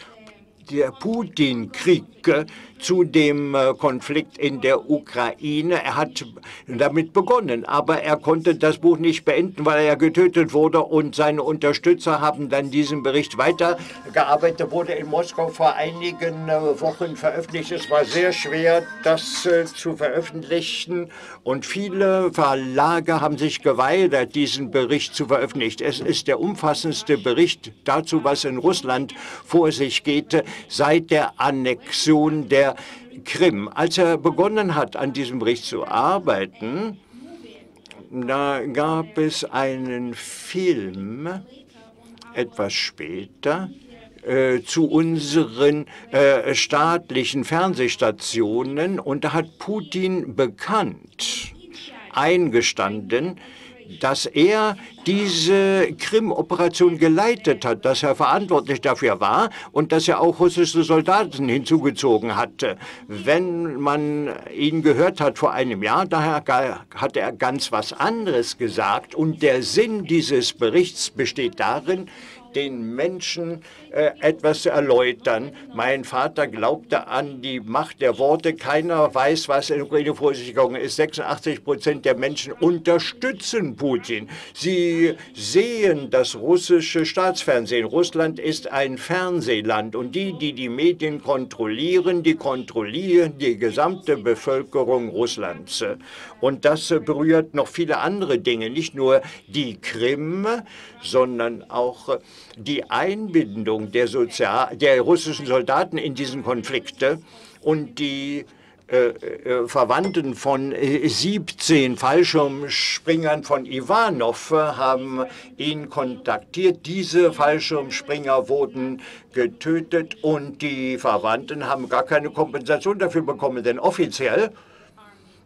der Putin-Krieg zu dem äh, Konflikt in der Ukraine. Er hat damit begonnen, aber er konnte das Buch nicht beenden, weil er getötet wurde und seine Unterstützer haben dann diesen Bericht weitergearbeitet. Er wurde in Moskau vor einigen äh, Wochen veröffentlicht. Es war sehr schwer, das äh, zu veröffentlichen und viele Verlage haben sich geweigert, diesen Bericht zu veröffentlichen. Es ist der umfassendste Bericht dazu, was in Russland vor sich geht, seit der Annexion der Krim. Als er begonnen hat, an diesem Bericht zu arbeiten, da gab es einen Film etwas später äh, zu unseren äh, staatlichen Fernsehstationen und da hat Putin bekannt eingestanden, dass er diese Krim-Operation geleitet hat, dass er verantwortlich dafür war und dass er auch russische Soldaten hinzugezogen hatte. Wenn man ihn gehört hat vor einem Jahr, daher hat er ganz was anderes gesagt und der Sinn dieses Berichts besteht darin, den Menschen äh, etwas zu erläutern. Mein Vater glaubte an die Macht der Worte. Keiner weiß, was in der Ukraine vor sich gegangen ist. 86 Prozent der Menschen unterstützen Putin. Sie sehen das russische Staatsfernsehen. Russland ist ein Fernsehland und die, die die Medien kontrollieren, die kontrollieren die gesamte Bevölkerung Russlands. Und das berührt noch viele andere Dinge, nicht nur die Krim, sondern auch die Einbindung der, Sozial der russischen Soldaten in diesen Konflikte und die äh, äh, Verwandten von 17 Fallschirmspringern von Ivanov haben ihn kontaktiert. Diese Fallschirmspringer wurden getötet und die Verwandten haben gar keine Kompensation dafür bekommen, denn offiziell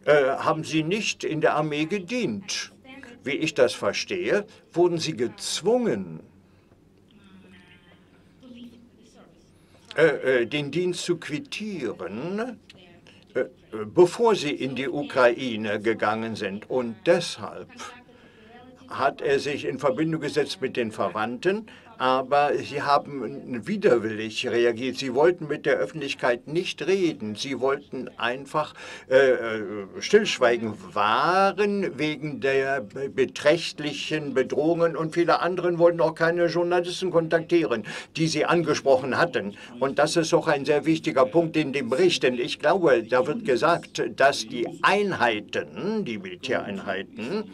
äh, haben sie nicht in der Armee gedient. Wie ich das verstehe, wurden sie gezwungen, äh, äh, den Dienst zu quittieren, äh, bevor sie in die Ukraine gegangen sind. Und deshalb hat er sich in Verbindung gesetzt mit den Verwandten, aber sie haben widerwillig reagiert. Sie wollten mit der Öffentlichkeit nicht reden. Sie wollten einfach äh, äh Stillschweigen wahren wegen der beträchtlichen Bedrohungen und viele anderen wollten auch keine Journalisten kontaktieren, die sie angesprochen hatten. Und das ist auch ein sehr wichtiger Punkt in dem Bericht, denn ich glaube, da wird gesagt, dass die Einheiten, die Militäreinheiten,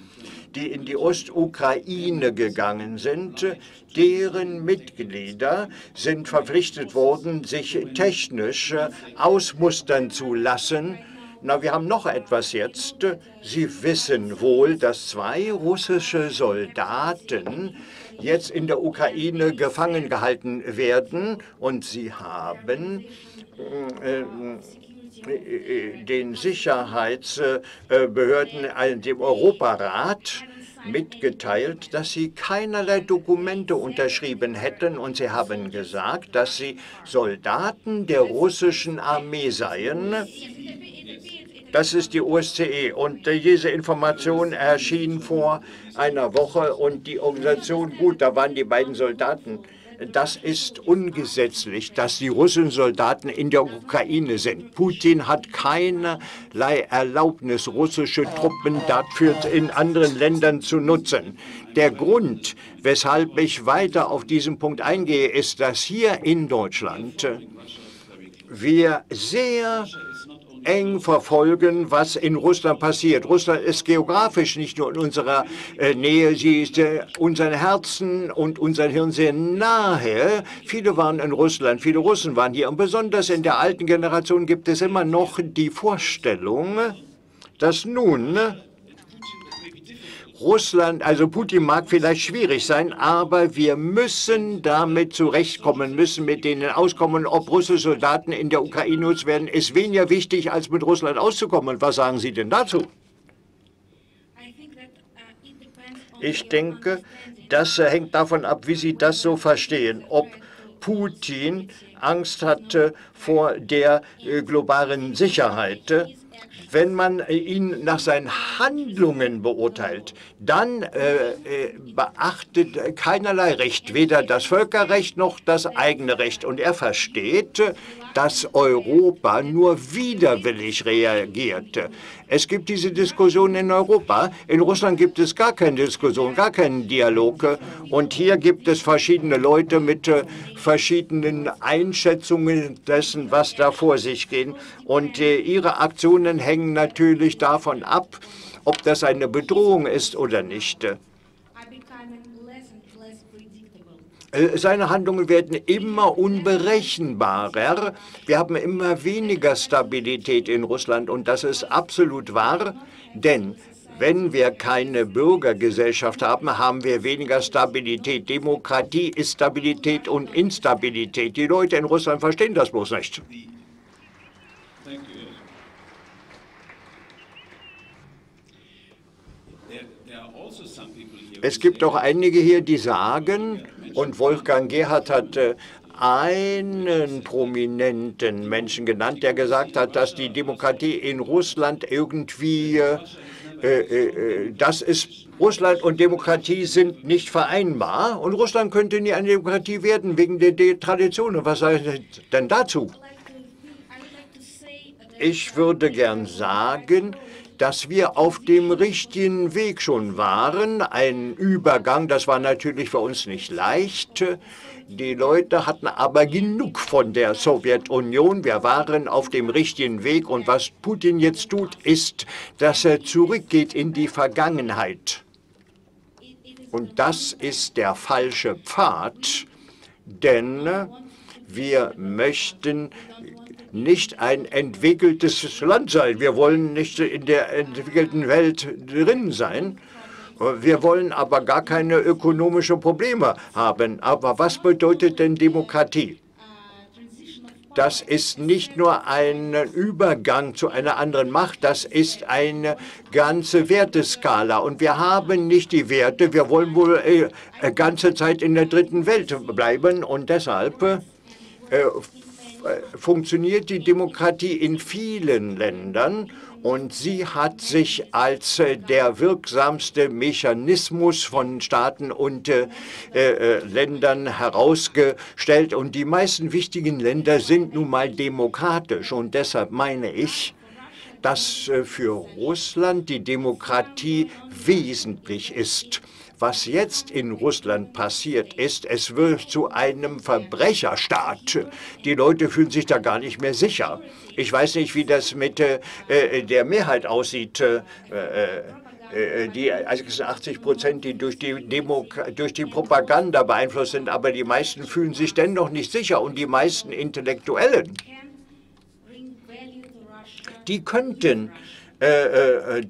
die in die Ostukraine gegangen sind, deren Mitglieder sind verpflichtet worden, sich technisch ausmustern zu lassen. Na, wir haben noch etwas jetzt. Sie wissen wohl, dass zwei russische Soldaten jetzt in der Ukraine gefangen gehalten werden und sie haben äh, den Sicherheitsbehörden, äh, dem Europarat, mitgeteilt, dass sie keinerlei Dokumente unterschrieben hätten. Und sie haben gesagt, dass sie Soldaten der russischen Armee seien. Das ist die OSCE und diese Information erschien vor einer Woche. Und die Organisation, gut, da waren die beiden Soldaten das ist ungesetzlich, dass die russischen Soldaten in der Ukraine sind. Putin hat keinerlei Erlaubnis, russische Truppen dafür in anderen Ländern zu nutzen. Der Grund, weshalb ich weiter auf diesen Punkt eingehe, ist, dass hier in Deutschland wir sehr eng verfolgen, was in Russland passiert. Russland ist geografisch nicht nur in unserer äh, Nähe, sie ist äh, unseren Herzen und unseren Hirn sehr nahe. Viele waren in Russland, viele Russen waren hier. Und besonders in der alten Generation gibt es immer noch die Vorstellung, dass nun Russland, also Putin mag vielleicht schwierig sein, aber wir müssen damit zurechtkommen, müssen mit denen auskommen. Ob russische Soldaten in der Ukraine genutzt werden, ist weniger wichtig, als mit Russland auszukommen. Was sagen Sie denn dazu? Ich denke, das hängt davon ab, wie Sie das so verstehen. Ob Putin Angst hatte vor der äh, globalen Sicherheit wenn man äh, ihn nach seinen Handlungen beurteilt, dann äh, äh, beachtet keinerlei Recht, weder das Völkerrecht noch das eigene Recht. Und er versteht, dass Europa nur widerwillig reagierte. Es gibt diese Diskussion in Europa. In Russland gibt es gar keine Diskussion, gar keinen Dialog. Und hier gibt es verschiedene Leute mit äh, verschiedenen Einschätzungen dessen, was da vor sich geht. Und äh, ihre Aktionen hängen natürlich davon ab, ob das eine Bedrohung ist oder nicht. Äh, seine Handlungen werden immer unberechenbarer. Wir haben immer weniger Stabilität in Russland und das ist absolut wahr, denn wenn wir keine Bürgergesellschaft haben, haben wir weniger Stabilität. Demokratie ist Stabilität und Instabilität. Die Leute in Russland verstehen das bloß nicht. Es gibt auch einige hier, die sagen, und Wolfgang Gerhard hat äh, einen prominenten Menschen genannt, der gesagt hat, dass die Demokratie in Russland irgendwie, äh, äh, äh, das ist, Russland und Demokratie sind nicht vereinbar und Russland könnte nie eine Demokratie werden wegen der, der Tradition. Und was sagt denn dazu? Ich würde gern sagen, dass wir auf dem richtigen Weg schon waren. Ein Übergang, das war natürlich für uns nicht leicht. Die Leute hatten aber genug von der Sowjetunion. Wir waren auf dem richtigen Weg. Und was Putin jetzt tut, ist, dass er zurückgeht in die Vergangenheit. Und das ist der falsche Pfad, denn wir möchten nicht ein entwickeltes Land sein. Wir wollen nicht in der entwickelten Welt drin sein. Wir wollen aber gar keine ökonomischen Probleme haben. Aber was bedeutet denn Demokratie? Das ist nicht nur ein Übergang zu einer anderen Macht, das ist eine ganze Werteskala. Und wir haben nicht die Werte, wir wollen wohl äh, ganze Zeit in der dritten Welt bleiben. Und deshalb äh, funktioniert die Demokratie in vielen Ländern Und sie hat sich als äh, der wirksamste Mechanismus von Staaten und äh, äh, Ländern herausgestellt. Und die meisten wichtigen Länder sind nun mal demokratisch. Und deshalb meine ich, dass äh, für Russland die Demokratie wesentlich ist. Was jetzt in Russland passiert ist, es wird zu einem Verbrecherstaat. Die Leute fühlen sich da gar nicht mehr sicher. Ich weiß nicht, wie das mit äh, äh der Mehrheit aussieht. Äh, äh, die 80 Prozent, die durch die, durch die Propaganda beeinflusst sind, aber die meisten fühlen sich dennoch nicht sicher und die meisten Intellektuellen, die könnten äh, äh,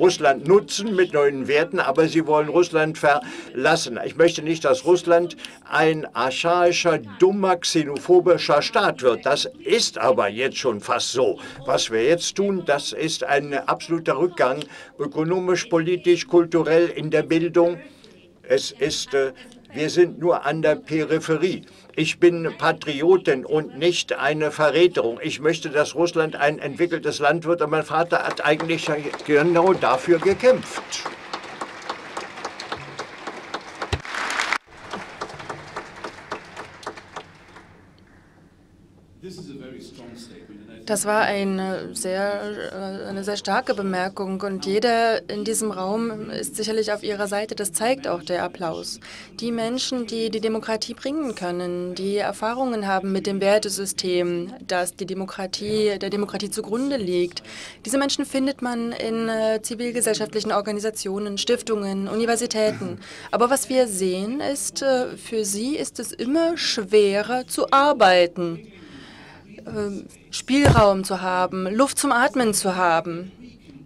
Russland nutzen mit neuen Werten, aber sie wollen Russland verlassen. Ich möchte nicht, dass Russland ein archaischer, dummer, xenophobischer Staat wird. Das ist aber jetzt schon fast so. Was wir jetzt tun, das ist ein absoluter Rückgang, ökonomisch, politisch, kulturell, in der Bildung. Es ist, äh, wir sind nur an der Peripherie. Ich bin Patriotin und nicht eine Verräterung. Ich möchte, dass Russland ein entwickeltes Land wird und mein Vater hat eigentlich genau dafür gekämpft. Das war eine sehr, äh, eine sehr starke Bemerkung und jeder in diesem Raum ist sicherlich auf ihrer Seite. Das zeigt auch der Applaus. Die Menschen, die die Demokratie bringen können, die Erfahrungen haben mit dem Wertesystem, das die Demokratie, der Demokratie zugrunde liegt, diese Menschen findet man in äh, zivilgesellschaftlichen Organisationen, Stiftungen, Universitäten. Aber was wir sehen, ist, äh, für sie ist es immer schwerer zu arbeiten. Ähm, Spielraum zu haben, Luft zum Atmen zu haben.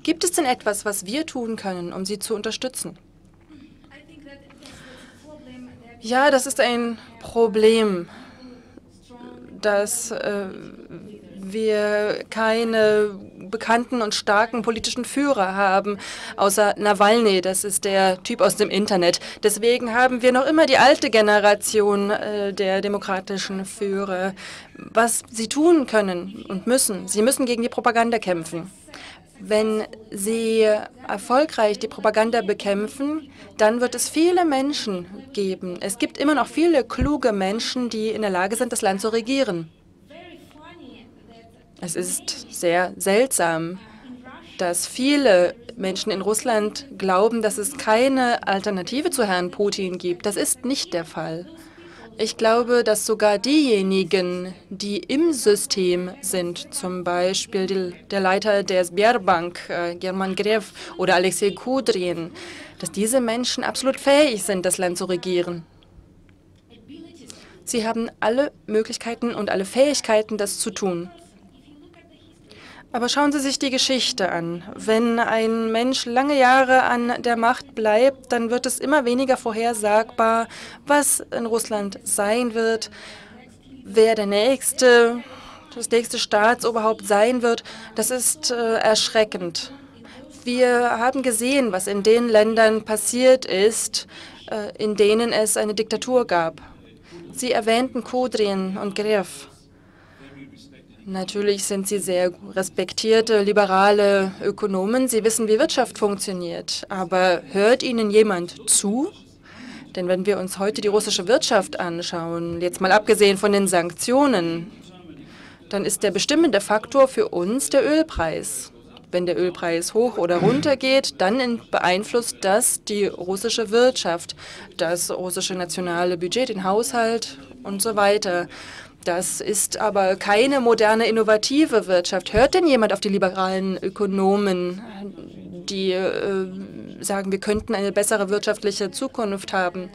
Gibt es denn etwas, was wir tun können, um sie zu unterstützen? Ja, das ist ein Problem, dass äh, wir keine bekannten und starken politischen Führer haben, außer Nawalny, das ist der Typ aus dem Internet. Deswegen haben wir noch immer die alte Generation äh, der demokratischen Führer. Was sie tun können und müssen, sie müssen gegen die Propaganda kämpfen. Wenn Sie erfolgreich die Propaganda bekämpfen, dann wird es viele Menschen geben. Es gibt immer noch viele kluge Menschen, die in der Lage sind, das Land zu regieren. Es ist sehr seltsam, dass viele Menschen in Russland glauben, dass es keine Alternative zu Herrn Putin gibt. Das ist nicht der Fall. Ich glaube, dass sogar diejenigen, die im System sind, zum Beispiel der Leiter der Sberbank, äh, German Grev oder Alexei Kudrin, dass diese Menschen absolut fähig sind, das Land zu regieren. Sie haben alle Möglichkeiten und alle Fähigkeiten, das zu tun. Aber schauen Sie sich die Geschichte an. Wenn ein Mensch lange Jahre an der Macht bleibt, dann wird es immer weniger vorhersagbar, was in Russland sein wird, wer der nächste, das nächste Staatsoberhaupt sein wird. Das ist äh, erschreckend. Wir haben gesehen, was in den Ländern passiert ist, äh, in denen es eine Diktatur gab. Sie erwähnten Kudrin und Grev. Natürlich sind Sie sehr respektierte, liberale Ökonomen. Sie wissen, wie Wirtschaft funktioniert. Aber hört Ihnen jemand zu? Denn wenn wir uns heute die russische Wirtschaft anschauen, jetzt mal abgesehen von den Sanktionen, dann ist der bestimmende Faktor für uns der Ölpreis. Wenn der Ölpreis hoch oder runter geht, dann beeinflusst das die russische Wirtschaft, das russische nationale Budget, den Haushalt und so weiter. Das ist aber keine moderne, innovative Wirtschaft. Hört denn jemand auf die liberalen Ökonomen, die äh, sagen, wir könnten eine bessere wirtschaftliche Zukunft haben?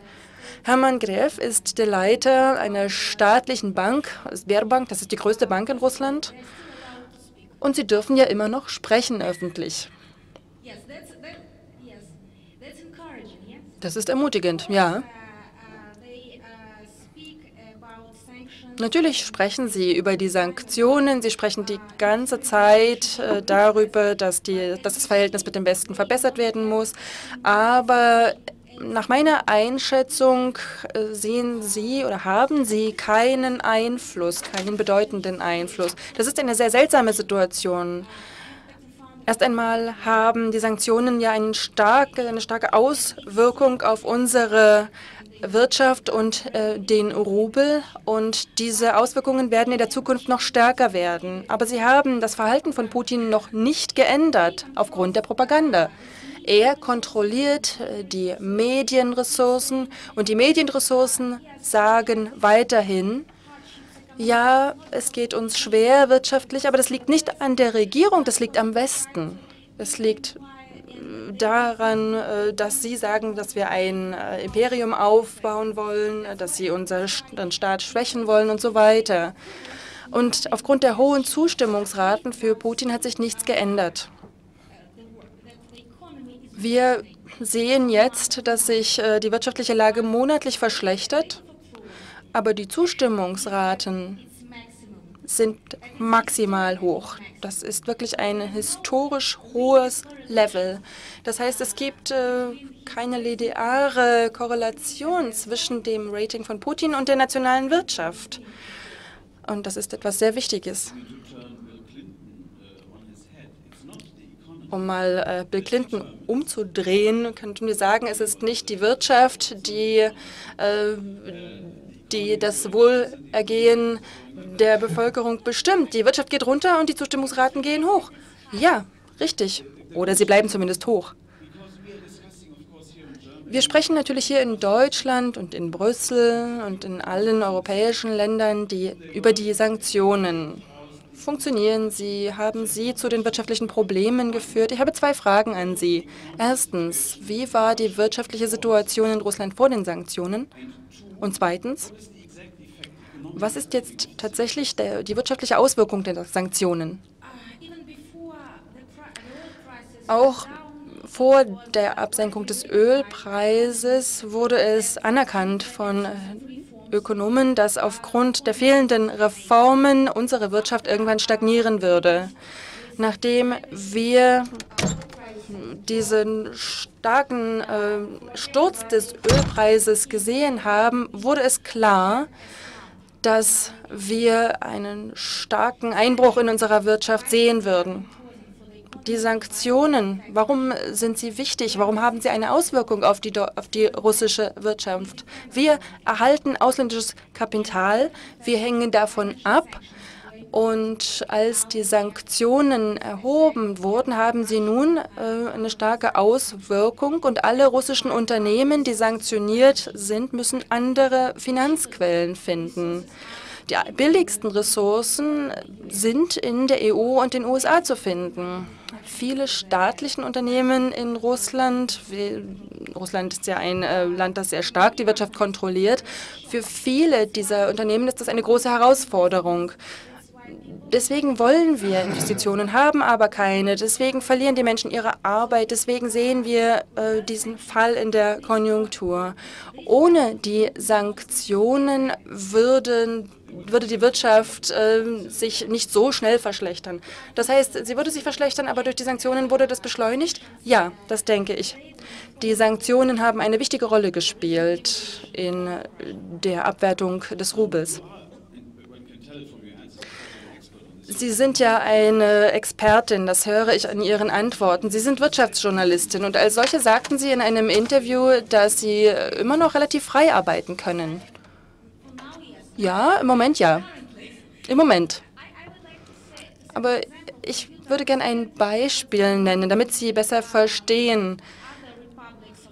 Hermann Greff ist der Leiter einer staatlichen Bank, Sberbank, das ist die größte Bank in Russland. Und sie dürfen ja immer noch sprechen öffentlich. Das ist ermutigend, ja. Natürlich sprechen Sie über die Sanktionen. Sie sprechen die ganze Zeit äh, darüber, dass, die, dass das Verhältnis mit dem Westen verbessert werden muss. Aber nach meiner Einschätzung äh, sehen Sie oder haben Sie keinen Einfluss, keinen bedeutenden Einfluss. Das ist eine sehr seltsame Situation. Erst einmal haben die Sanktionen ja eine starke, eine starke Auswirkung auf unsere Wirtschaft und äh, den Rubel. Und diese Auswirkungen werden in der Zukunft noch stärker werden. Aber sie haben das Verhalten von Putin noch nicht geändert aufgrund der Propaganda. Er kontrolliert äh, die Medienressourcen und die Medienressourcen sagen weiterhin, ja, es geht uns schwer wirtschaftlich, aber das liegt nicht an der Regierung, das liegt am Westen. Es liegt daran, äh, dass Sie sagen, dass wir ein Imperium aufbauen wollen, dass Sie unseren Staat schwächen wollen und so weiter. Und aufgrund der hohen Zustimmungsraten für Putin hat sich nichts geändert. Wir sehen jetzt, dass sich äh, die wirtschaftliche Lage monatlich verschlechtert, aber die Zustimmungsraten sind maximal hoch. Das ist wirklich ein historisch hohes Level. Das heißt, es gibt äh, keine lineare Korrelation zwischen dem Rating von Putin und der nationalen Wirtschaft. Und das ist etwas sehr Wichtiges. um mal äh, Bill Clinton umzudrehen, könnten wir sagen, es ist nicht die Wirtschaft, die, äh, die das Wohlergehen der Bevölkerung bestimmt. Die Wirtschaft geht runter und die Zustimmungsraten gehen hoch. Ja, richtig. Oder sie bleiben zumindest hoch. Wir sprechen natürlich hier in Deutschland und in Brüssel und in allen europäischen Ländern die, über die Sanktionen funktionieren sie? Haben sie zu den wirtschaftlichen Problemen geführt? Ich habe zwei Fragen an Sie. Erstens, wie war die wirtschaftliche Situation in Russland vor den Sanktionen? Und zweitens, was ist jetzt tatsächlich der, die wirtschaftliche Auswirkung der Sanktionen? Auch vor der Absenkung des Ölpreises wurde es anerkannt von Ökonomen, dass aufgrund der fehlenden Reformen unsere Wirtschaft irgendwann stagnieren würde. Nachdem wir diesen starken äh, Sturz des Ölpreises gesehen haben, wurde es klar, dass wir einen starken Einbruch in unserer Wirtschaft sehen würden. Die Sanktionen, warum sind sie wichtig? Warum haben sie eine Auswirkung auf die, auf die russische Wirtschaft? Wir erhalten ausländisches Kapital, wir hängen davon ab. Und als die Sanktionen erhoben wurden, haben sie nun äh, eine starke Auswirkung. Und alle russischen Unternehmen, die sanktioniert sind, müssen andere Finanzquellen finden. Die billigsten Ressourcen sind in der EU und den USA zu finden. Viele staatlichen Unternehmen in Russland, Russland ist ja ein äh, Land, das sehr stark die Wirtschaft kontrolliert, für viele dieser Unternehmen ist das eine große Herausforderung. Deswegen wollen wir Investitionen, haben aber keine. Deswegen verlieren die Menschen ihre Arbeit. Deswegen sehen wir äh, diesen Fall in der Konjunktur. Ohne die Sanktionen würden würde die Wirtschaft äh, sich nicht so schnell verschlechtern. Das heißt, sie würde sich verschlechtern, aber durch die Sanktionen wurde das beschleunigt? Ja, das denke ich. Die Sanktionen haben eine wichtige Rolle gespielt in der Abwertung des Rubels. Sie sind ja eine Expertin, das höre ich an Ihren Antworten. Sie sind Wirtschaftsjournalistin und als solche sagten Sie in einem Interview, dass Sie immer noch relativ frei arbeiten können. Ja, im Moment ja. Im Moment. Aber ich würde gerne ein Beispiel nennen, damit Sie besser verstehen,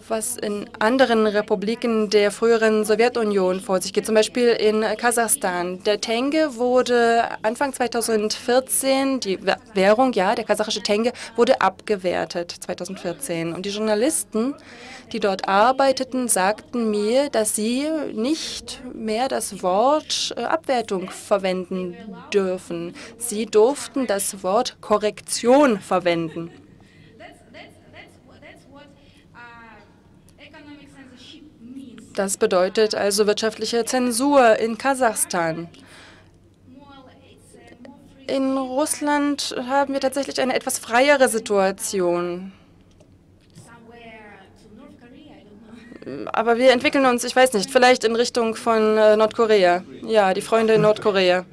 was in anderen Republiken der früheren Sowjetunion vor sich geht, zum Beispiel in Kasachstan. Der Tenge wurde Anfang 2014, die Währung, ja, der kasachische Tenge, wurde abgewertet 2014. Und die Journalisten die dort arbeiteten, sagten mir, dass sie nicht mehr das Wort äh, Abwertung verwenden dürfen. Sie durften das Wort Korrektion verwenden. Das bedeutet also wirtschaftliche Zensur in Kasachstan. In Russland haben wir tatsächlich eine etwas freiere Situation. aber wir entwickeln uns, ich weiß nicht, vielleicht in Richtung von äh, Nordkorea. Ja, die Freunde in Nordkorea.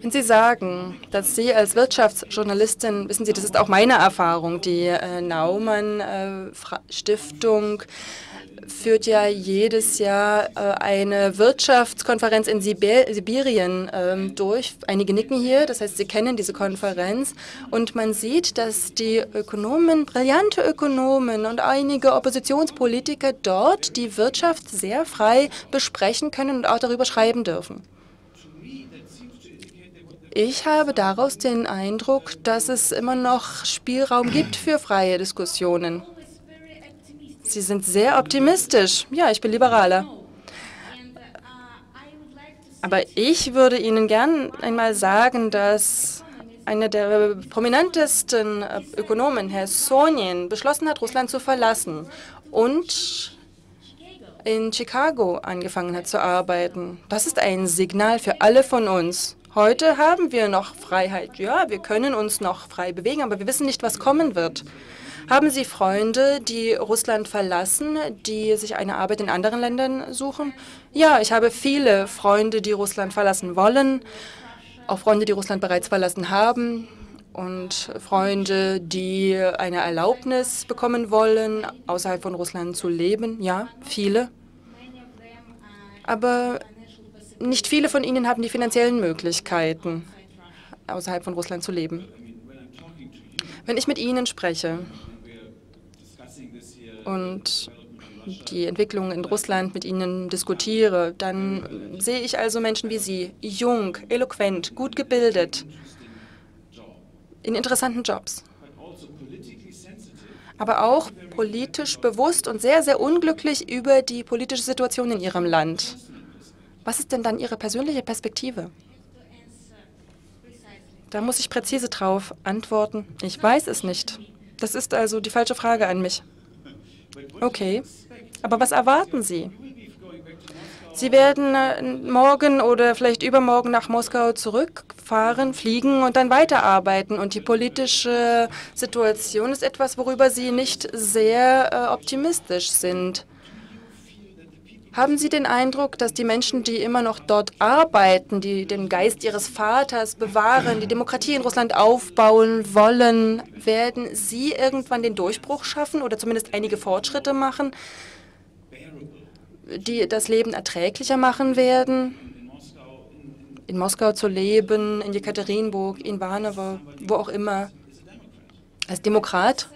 Wenn Sie sagen, dass Sie als Wirtschaftsjournalistin, wissen Sie, das ist auch meine Erfahrung, die äh, Naumann äh, Stiftung führt ja jedes Jahr äh, eine Wirtschaftskonferenz in Sibir Sibirien ähm, durch. Einige nicken hier, das heißt, Sie kennen diese Konferenz. Und man sieht, dass die Ökonomen, brillante Ökonomen und einige Oppositionspolitiker dort die Wirtschaft sehr frei besprechen können und auch darüber schreiben dürfen. Ich habe daraus den Eindruck, dass es immer noch Spielraum gibt für freie Diskussionen. Sie sind sehr optimistisch. Ja, ich bin Liberaler. Aber ich würde Ihnen gern einmal sagen, dass einer der prominentesten Ökonomen, Herr Sonin, beschlossen hat, Russland zu verlassen und in Chicago angefangen hat zu arbeiten. Das ist ein Signal für alle von uns. Heute haben wir noch Freiheit. Ja, wir können uns noch frei bewegen, aber wir wissen nicht, was kommen wird. Haben Sie Freunde, die Russland verlassen, die sich eine Arbeit in anderen Ländern suchen? Ja, ich habe viele Freunde, die Russland verlassen wollen, auch Freunde, die Russland bereits verlassen haben und Freunde, die eine Erlaubnis bekommen wollen, außerhalb von Russland zu leben. Ja, viele. Aber nicht viele von ihnen haben die finanziellen Möglichkeiten, außerhalb von Russland zu leben. Wenn ich mit Ihnen spreche, und die Entwicklung in Russland mit ihnen diskutiere, dann sehe ich also Menschen wie Sie, jung, eloquent, gut gebildet, in interessanten Jobs, aber auch politisch bewusst und sehr, sehr unglücklich über die politische Situation in Ihrem Land. Was ist denn dann Ihre persönliche Perspektive? Da muss ich präzise drauf antworten. Ich weiß es nicht. Das ist also die falsche Frage an mich. Okay, aber was erwarten Sie? Sie werden äh, morgen oder vielleicht übermorgen nach Moskau zurückfahren, fliegen und dann weiterarbeiten. Und die politische Situation ist etwas, worüber Sie nicht sehr äh, optimistisch sind. Haben Sie den Eindruck, dass die Menschen, die immer noch dort arbeiten, die den Geist ihres Vaters bewahren, die Demokratie in Russland aufbauen wollen, werden Sie irgendwann den Durchbruch schaffen oder zumindest einige Fortschritte machen, die das Leben erträglicher machen werden? In Moskau zu leben, in Jekaterinburg, in Warnow, wo auch immer. Als Demokrat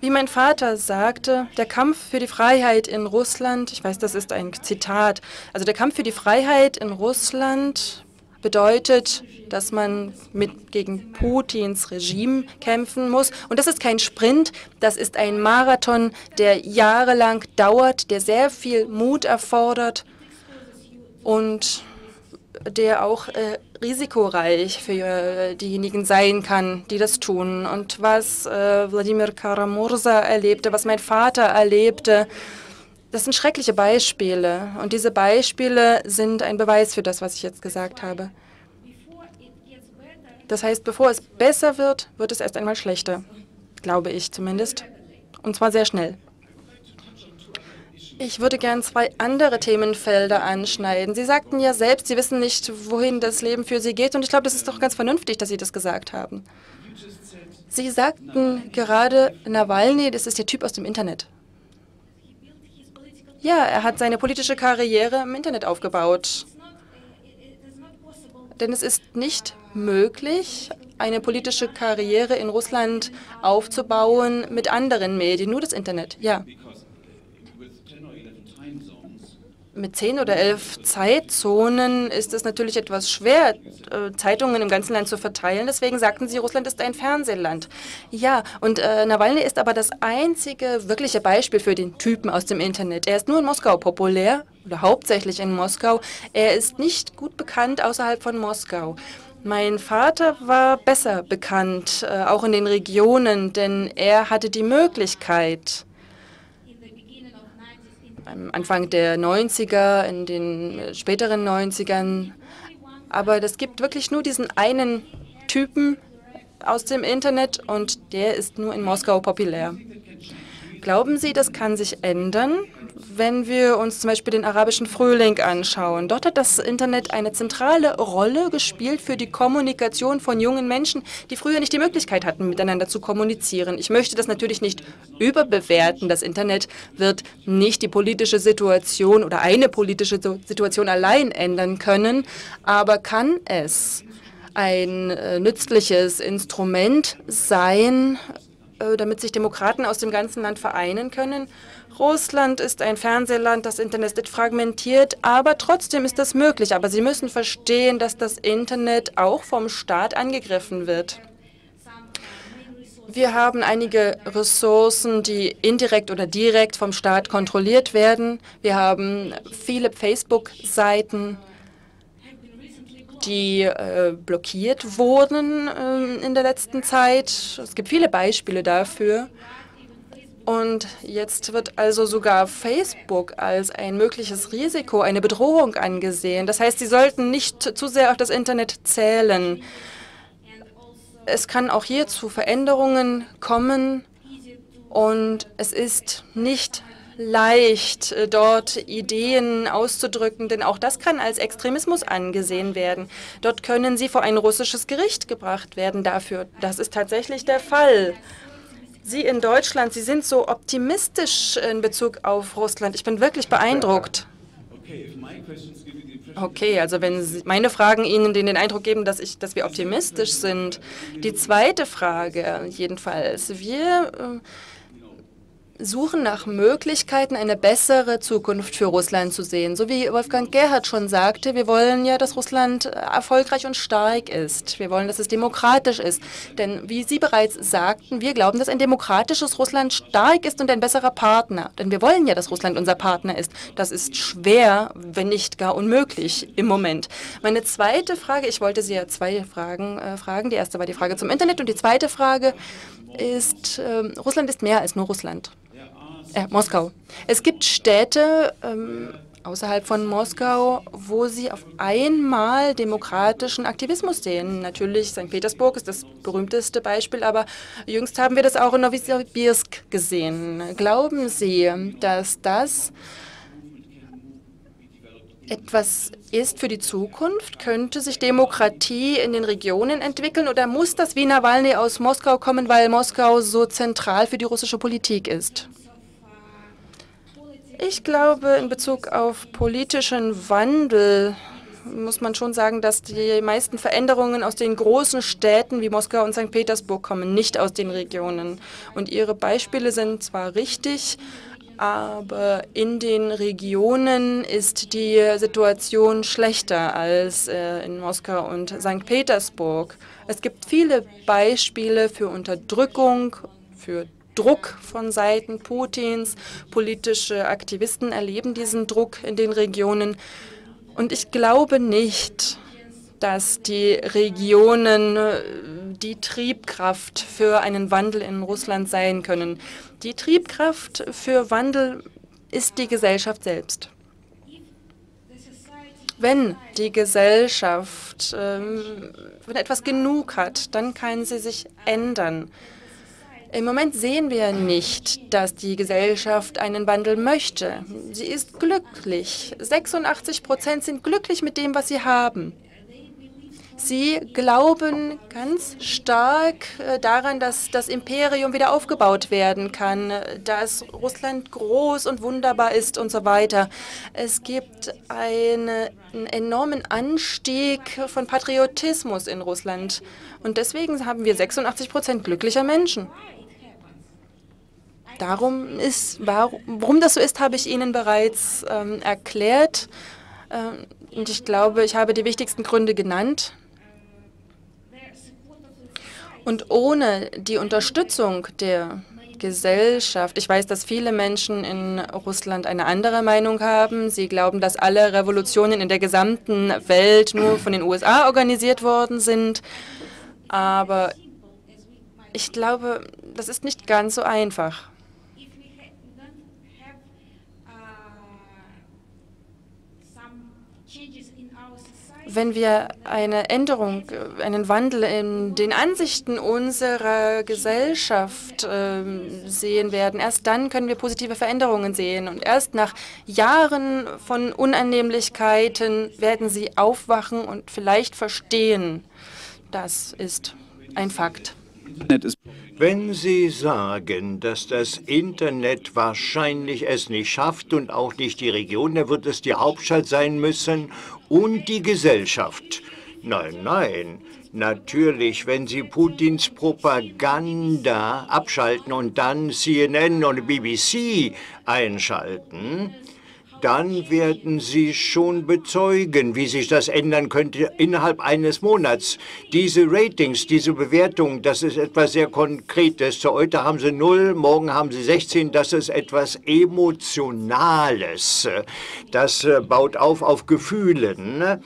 wie mein Vater sagte, der Kampf für die Freiheit in Russland, ich weiß, das ist ein Zitat, also der Kampf für die Freiheit in Russland bedeutet, dass man mit gegen Putins Regime kämpfen muss. Und das ist kein Sprint, das ist ein Marathon, der jahrelang dauert, der sehr viel Mut erfordert und der auch äh, risikoreich für äh, diejenigen sein kann, die das tun. Und was äh, Wladimir Karamursa erlebte, was mein Vater erlebte, das sind schreckliche Beispiele. Und diese Beispiele sind ein Beweis für das, was ich jetzt gesagt habe. Das heißt, bevor es besser wird, wird es erst einmal schlechter, glaube ich zumindest. Und zwar sehr schnell. Ich würde gern zwei andere Themenfelder anschneiden. Sie sagten ja selbst, Sie wissen nicht, wohin das Leben für Sie geht. Und ich glaube, das ist doch ganz vernünftig, dass Sie das gesagt haben. Sie sagten gerade, Nawalny, das ist der Typ aus dem Internet. Ja, er hat seine politische Karriere im Internet aufgebaut. Denn es ist nicht möglich, eine politische Karriere in Russland aufzubauen mit anderen Medien, nur das Internet. Ja. Mit zehn oder elf Zeitzonen ist es natürlich etwas schwer, äh, Zeitungen im ganzen Land zu verteilen. Deswegen sagten sie, Russland ist ein Fernsehland. Ja, und äh, Nawalny ist aber das einzige wirkliche Beispiel für den Typen aus dem Internet. Er ist nur in Moskau populär oder hauptsächlich in Moskau. Er ist nicht gut bekannt außerhalb von Moskau. Mein Vater war besser bekannt, äh, auch in den Regionen, denn er hatte die Möglichkeit, Anfang der 90er, in den späteren 90ern. Aber es gibt wirklich nur diesen einen Typen aus dem Internet und der ist nur in Moskau populär. Glauben Sie, das kann sich ändern, wenn wir uns zum Beispiel den arabischen Frühling anschauen? Dort hat das Internet eine zentrale Rolle gespielt für die Kommunikation von jungen Menschen, die früher nicht die Möglichkeit hatten, miteinander zu kommunizieren. Ich möchte das natürlich nicht überbewerten. Das Internet wird nicht die politische Situation oder eine politische Situation allein ändern können, aber kann es ein äh, nützliches Instrument sein, damit sich Demokraten aus dem ganzen Land vereinen können. Russland ist ein Fernsehland, das Internet ist fragmentiert, aber trotzdem ist das möglich. Aber Sie müssen verstehen, dass das Internet auch vom Staat angegriffen wird. Wir haben einige Ressourcen, die indirekt oder direkt vom Staat kontrolliert werden. Wir haben viele Facebook-Seiten, die äh, blockiert wurden äh, in der letzten Zeit. Es gibt viele Beispiele dafür. Und jetzt wird also sogar Facebook als ein mögliches Risiko, eine Bedrohung angesehen. Das heißt, Sie sollten nicht zu sehr auf das Internet zählen. Es kann auch hier zu Veränderungen kommen und es ist nicht leicht, äh, dort Ideen auszudrücken, denn auch das kann als Extremismus angesehen werden. Dort können sie vor ein russisches Gericht gebracht werden dafür. Das ist tatsächlich der Fall. Sie in Deutschland, Sie sind so optimistisch in Bezug auf Russland. Ich bin wirklich beeindruckt. Okay, also wenn Sie, meine Fragen Ihnen den, Eindruck geben, dass, ich, dass wir optimistisch sind. Die zweite Frage jedenfalls. Wir äh, suchen nach Möglichkeiten, eine bessere Zukunft für Russland zu sehen. So wie Wolfgang Gerhard schon sagte, wir wollen ja, dass Russland erfolgreich und stark ist. Wir wollen, dass es demokratisch ist. Denn wie Sie bereits sagten, wir glauben, dass ein demokratisches Russland stark ist und ein besserer Partner. Denn wir wollen ja, dass Russland unser Partner ist. Das ist schwer, wenn nicht gar unmöglich im Moment. Meine zweite Frage, ich wollte Sie ja zwei Fragen äh, fragen. Die erste war die Frage zum Internet und die zweite Frage ist, äh, Russland ist mehr als nur Russland äh, Moskau. Es gibt Städte ähm, außerhalb von Moskau, wo sie auf einmal demokratischen Aktivismus sehen. Natürlich, St. Petersburg ist das berühmteste Beispiel, aber jüngst haben wir das auch in Novosibirsk gesehen. Glauben Sie, dass das etwas ist für die Zukunft? Könnte sich Demokratie in den Regionen entwickeln oder muss das wie Nawalny aus Moskau kommen, weil Moskau so zentral für die russische Politik ist? Ich glaube, in Bezug auf politischen Wandel muss man schon sagen, dass die meisten Veränderungen aus den großen Städten wie Moskau und St. Petersburg kommen, nicht aus den Regionen. Und Ihre Beispiele sind zwar richtig, aber in den Regionen ist die Situation schlechter als äh, in Moskau und St. Petersburg. Es gibt viele Beispiele für Unterdrückung, für Druck von Seiten Putins. Politische Aktivisten erleben diesen Druck in den Regionen. Und ich glaube nicht, dass die Regionen äh, die Triebkraft für einen Wandel in Russland sein können. Die Triebkraft für Wandel ist die Gesellschaft selbst. Wenn die Gesellschaft ähm, wenn etwas genug hat, dann kann sie sich ändern. Im Moment sehen wir nicht, dass die Gesellschaft einen Wandel möchte. Sie ist glücklich. 86 Prozent sind glücklich mit dem, was sie haben. Sie glauben ganz stark äh, daran, dass das Imperium wieder aufgebaut werden kann, dass Russland groß und wunderbar ist und so weiter. Es gibt eine, einen enormen Anstieg von Patriotismus in Russland. Und deswegen haben wir 86 Prozent glücklicher Menschen. Darum ist, warum das so ist, habe ich Ihnen bereits ähm, erklärt. Ähm, und ich glaube, ich habe die wichtigsten Gründe genannt. Und ohne die Unterstützung der Gesellschaft. Ich weiß, dass viele Menschen in Russland eine andere Meinung haben. Sie glauben, dass alle Revolutionen in der gesamten Welt nur von den USA organisiert worden sind. Aber ich glaube, das ist nicht ganz so einfach. Wenn wir eine Änderung, einen Wandel in den Ansichten unserer Gesellschaft äh, sehen werden, erst dann können wir positive Veränderungen sehen. Und erst nach Jahren von Unannehmlichkeiten werden sie aufwachen und vielleicht verstehen. Das ist ein Fakt. Wenn Sie sagen, dass das Internet wahrscheinlich es nicht schafft und auch nicht die Region, dann wird es die Hauptstadt sein müssen und die Gesellschaft. Nein, nein. Natürlich, wenn Sie Putins Propaganda abschalten und dann CNN und BBC einschalten, dann werden Sie schon bezeugen, wie sich das ändern könnte innerhalb eines Monats. Diese Ratings, diese Bewertung, das ist etwas sehr Konkretes. Heute haben Sie 0, morgen haben Sie 16. Das ist etwas Emotionales. Das äh, baut auf auf Gefühlen.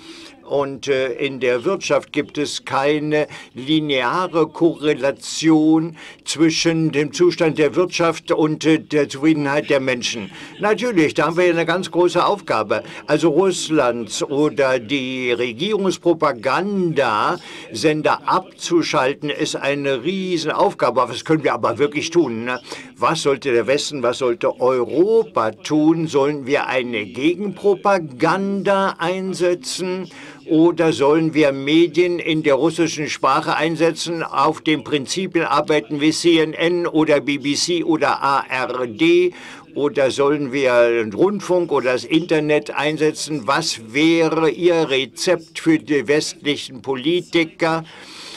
Und äh, in der Wirtschaft gibt es keine lineare Korrelation zwischen dem Zustand der Wirtschaft und äh, der Zufriedenheit der Menschen. Natürlich, da haben wir eine ganz große Aufgabe. Also Russlands oder die Regierungspropaganda-Sender abzuschalten, ist eine Riesenaufgabe. Was können wir aber wirklich tun? Ne? Was sollte der Westen, was sollte Europa tun? Sollen wir eine Gegenpropaganda einsetzen? Oder sollen wir Medien in der russischen Sprache einsetzen, auf den Prinzipien arbeiten wie CNN oder BBC oder ARD? Oder sollen wir den Rundfunk oder das Internet einsetzen? Was wäre Ihr Rezept für die westlichen Politiker?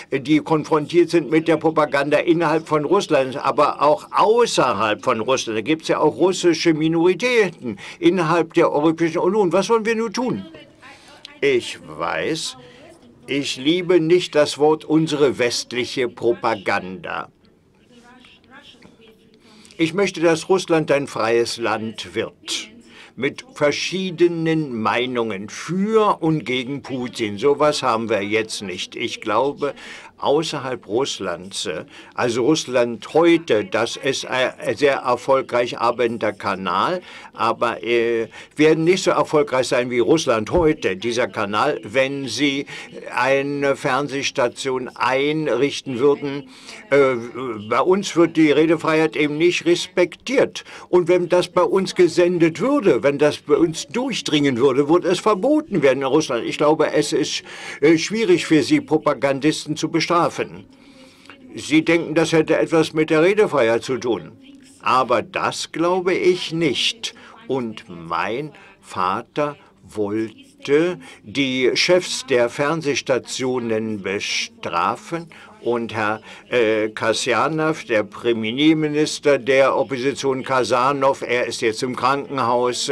die konfrontiert sind mit der Propaganda innerhalb von Russland, aber auch außerhalb von Russland. Da gibt es ja auch russische Minoritäten innerhalb der Europäischen Union. Was sollen wir nun tun? Ich weiß, ich liebe nicht das Wort unsere westliche Propaganda. Ich möchte, dass Russland ein freies Land wird mit verschiedenen Meinungen für und gegen Putin. Sowas haben wir jetzt nicht. Ich glaube, außerhalb Russlands, also Russland heute, das ist ein sehr erfolgreich arbeitender Kanal, aber äh, werden nicht so erfolgreich sein wie Russland heute, dieser Kanal, wenn sie eine Fernsehstation einrichten würden. Äh, bei uns wird die Redefreiheit eben nicht respektiert. Und wenn das bei uns gesendet würde, wenn das bei uns durchdringen würde, würde es verboten werden in Russland. Ich glaube, es ist äh, schwierig für Sie, Propagandisten zu bestrafen. Sie denken, das hätte etwas mit der Redefreiheit zu tun. Aber das glaube ich nicht. Und mein Vater wollte die Chefs der Fernsehstationen bestrafen und Herr äh, Kasjanov, der Premierminister der Opposition Kasanov, er ist jetzt im Krankenhaus,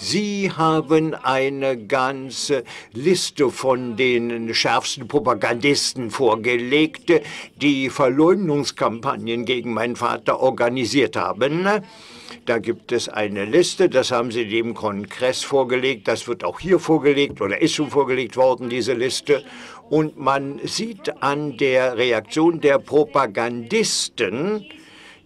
Sie haben eine ganze Liste von den schärfsten Propagandisten vorgelegt, die Verleumdungskampagnen gegen meinen Vater organisiert haben. Da gibt es eine Liste, das haben Sie dem Kongress vorgelegt, das wird auch hier vorgelegt oder ist schon vorgelegt worden, diese Liste. Und man sieht an der Reaktion der Propagandisten,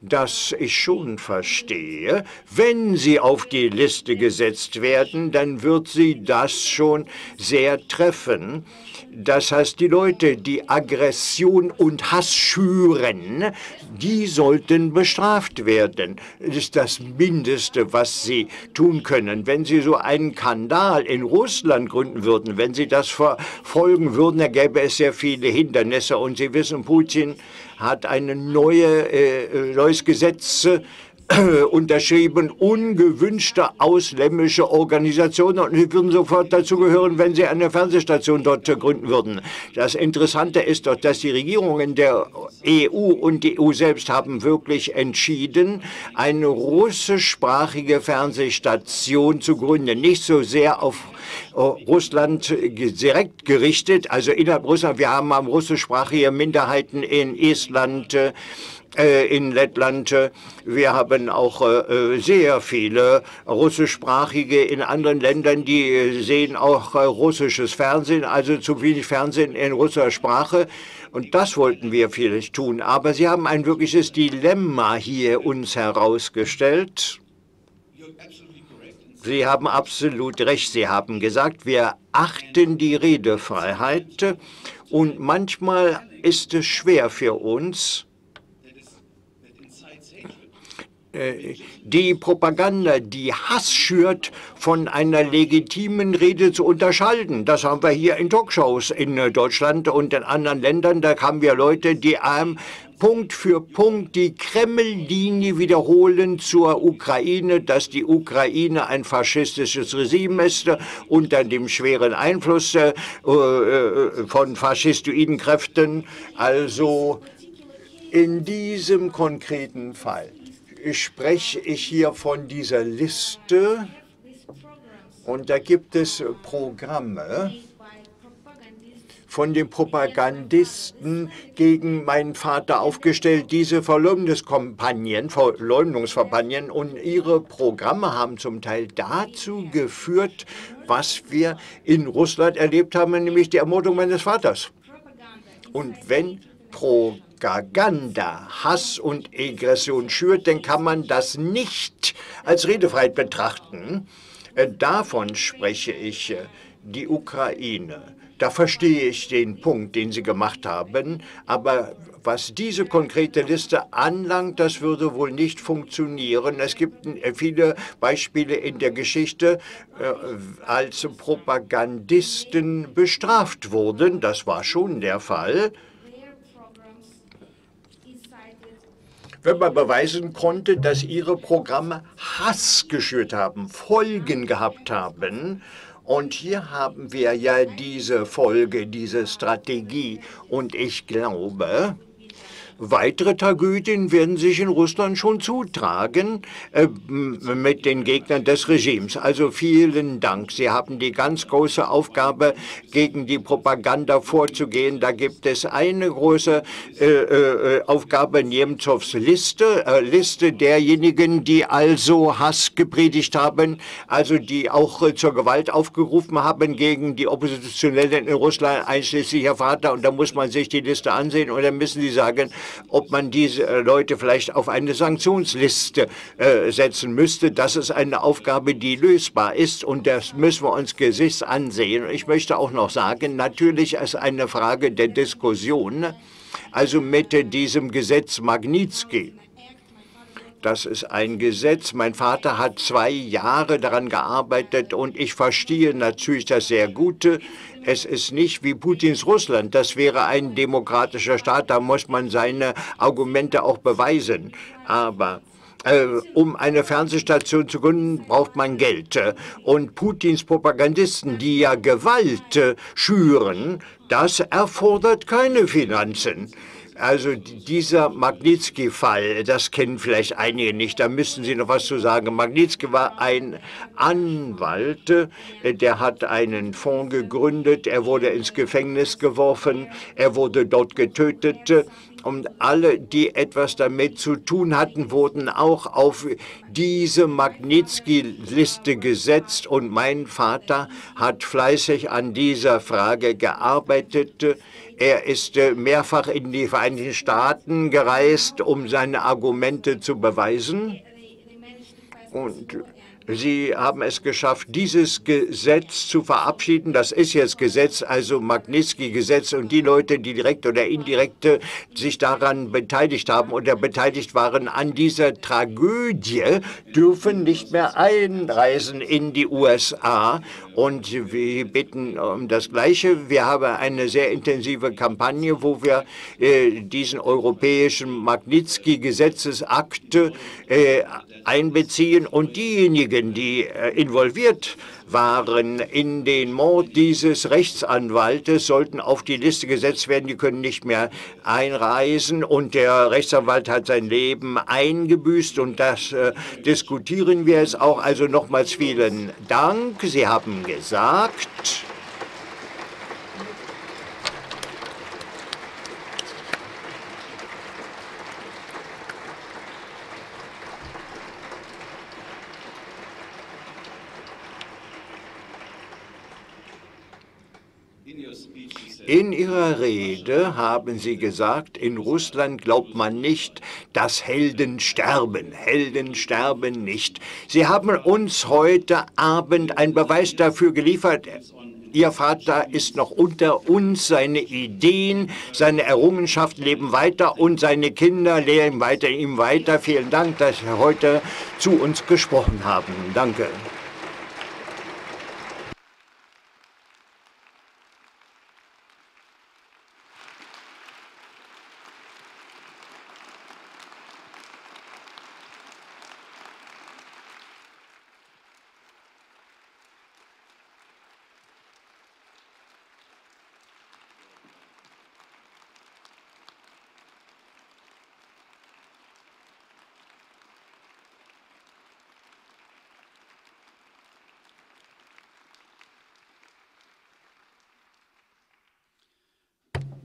dass ich schon verstehe, wenn sie auf die Liste gesetzt werden, dann wird sie das schon sehr treffen. Das heißt, die Leute, die Aggression und Hass schüren, die sollten bestraft werden. Das ist das Mindeste, was sie tun können. Wenn sie so einen Skandal in Russland gründen würden, wenn sie das verfolgen würden, dann gäbe es sehr viele Hindernisse. Und Sie wissen, Putin hat ein neue, äh, neues Gesetz äh, unterschrieben, ungewünschte ausländische Organisationen und sie würden sofort dazu gehören, wenn sie eine Fernsehstation dort gründen würden. Das Interessante ist doch, dass die Regierungen der EU und die EU selbst haben wirklich entschieden, eine russischsprachige Fernsehstation zu gründen. Nicht so sehr auf äh, Russland direkt gerichtet, also innerhalb Russland. Wir haben russischsprachige Minderheiten in Estland, äh, in Lettland. Wir haben auch äh, sehr viele russischsprachige in anderen Ländern, die sehen auch russisches Fernsehen, also zu wenig Fernsehen in russischer Sprache. Und das wollten wir vielleicht tun. Aber Sie haben ein wirkliches Dilemma hier uns herausgestellt. Sie haben absolut recht. Sie haben gesagt, wir achten die Redefreiheit und manchmal ist es schwer für uns, äh, die Propaganda, die Hass schürt, von einer legitimen Rede zu unterscheiden. Das haben wir hier in Talkshows in äh, Deutschland und in anderen Ländern. Da haben wir Leute, die einem Punkt für Punkt die Kreml-Linie wiederholen zur Ukraine, dass die Ukraine ein faschistisches Regime ist unter dem schweren Einfluss äh, von faschistoiden Kräften. Also in diesem konkreten Fall spreche ich hier von dieser Liste und da gibt es Programme von den Propagandisten gegen meinen Vater aufgestellt, diese Verleumdungskampagnen, Verleumdungskampagnen und ihre Programme haben zum Teil dazu geführt, was wir in Russland erlebt haben, nämlich die Ermordung meines Vaters. Und wenn Propaganda Propaganda Hass und Aggression schürt, dann kann man das nicht als Redefreiheit betrachten. Äh, davon spreche ich, äh, die Ukraine. Da verstehe ich den Punkt, den Sie gemacht haben, aber was diese konkrete Liste anlangt, das würde wohl nicht funktionieren. Es gibt äh, viele Beispiele in der Geschichte, als Propagandisten bestraft wurden. Das war schon der Fall. Wenn man beweisen konnte, dass ihre Programme Hass geschürt haben, Folgen gehabt haben. Und hier haben wir ja diese Folge, diese Strategie. Und ich glaube, Weitere Tragödien werden sich in Russland schon zutragen äh, mit den Gegnern des Regimes. Also vielen Dank. Sie haben die ganz große Aufgabe, gegen die Propaganda vorzugehen. Da gibt es eine große äh, äh, Aufgabe, Nemzows Liste, äh, Liste derjenigen, die also Hass gepredigt haben, also die auch äh, zur Gewalt aufgerufen haben gegen die Oppositionellen in Russland, einschließlich Herr Vater. Und da muss man sich die Liste ansehen und dann müssen Sie sagen, ob man diese äh, Leute vielleicht auf eine Sanktionsliste äh, setzen müsste. Das ist eine Aufgabe, die lösbar ist und das müssen wir uns gesichts ansehen. Ich möchte auch noch sagen, natürlich ist eine Frage der Diskussion, also mit diesem Gesetz Magnitsky. Das ist ein Gesetz. Mein Vater hat zwei Jahre daran gearbeitet und ich verstehe natürlich das sehr Gute. Es ist nicht wie Putins Russland. Das wäre ein demokratischer Staat. Da muss man seine Argumente auch beweisen. Aber äh, um eine Fernsehstation zu gründen, braucht man Geld. Und Putins Propagandisten, die ja Gewalt äh, schüren, das erfordert keine Finanzen. Also dieser Magnitsky-Fall, das kennen vielleicht einige nicht, da müssen Sie noch was zu sagen. Magnitsky war ein Anwalt, äh, der hat einen Fonds gegründet, er wurde ins Gefängnis geworfen, er wurde dort getötet und alle, die etwas damit zu tun hatten, wurden auch auf diese Magnitsky-Liste gesetzt und mein Vater hat fleißig an dieser Frage gearbeitet. Er ist äh, mehrfach in die Vereinigten Staaten gereist, um seine Argumente zu beweisen. Und Sie haben es geschafft, dieses Gesetz zu verabschieden. Das ist jetzt Gesetz, also Magnitsky-Gesetz. Und die Leute, die direkt oder indirekt sich daran beteiligt haben oder beteiligt waren an dieser Tragödie, dürfen nicht mehr einreisen in die USA. Und wir bitten um das Gleiche. Wir haben eine sehr intensive Kampagne, wo wir äh, diesen europäischen Magnitsky-Gesetzesakt äh, einbeziehen und diejenigen, die äh, involviert waren in den Mord dieses Rechtsanwaltes, sollten auf die Liste gesetzt werden. Die können nicht mehr einreisen und der Rechtsanwalt hat sein Leben eingebüßt und das äh, diskutieren wir jetzt auch. Also nochmals vielen Dank. Sie haben gesagt, In Ihrer Rede haben Sie gesagt, in Russland glaubt man nicht, dass Helden sterben. Helden sterben nicht. Sie haben uns heute Abend einen Beweis dafür geliefert. Ihr Vater ist noch unter uns, seine Ideen, seine Errungenschaften leben weiter und seine Kinder leben weiter ihm weiter. Vielen Dank, dass Sie heute zu uns gesprochen haben. Danke.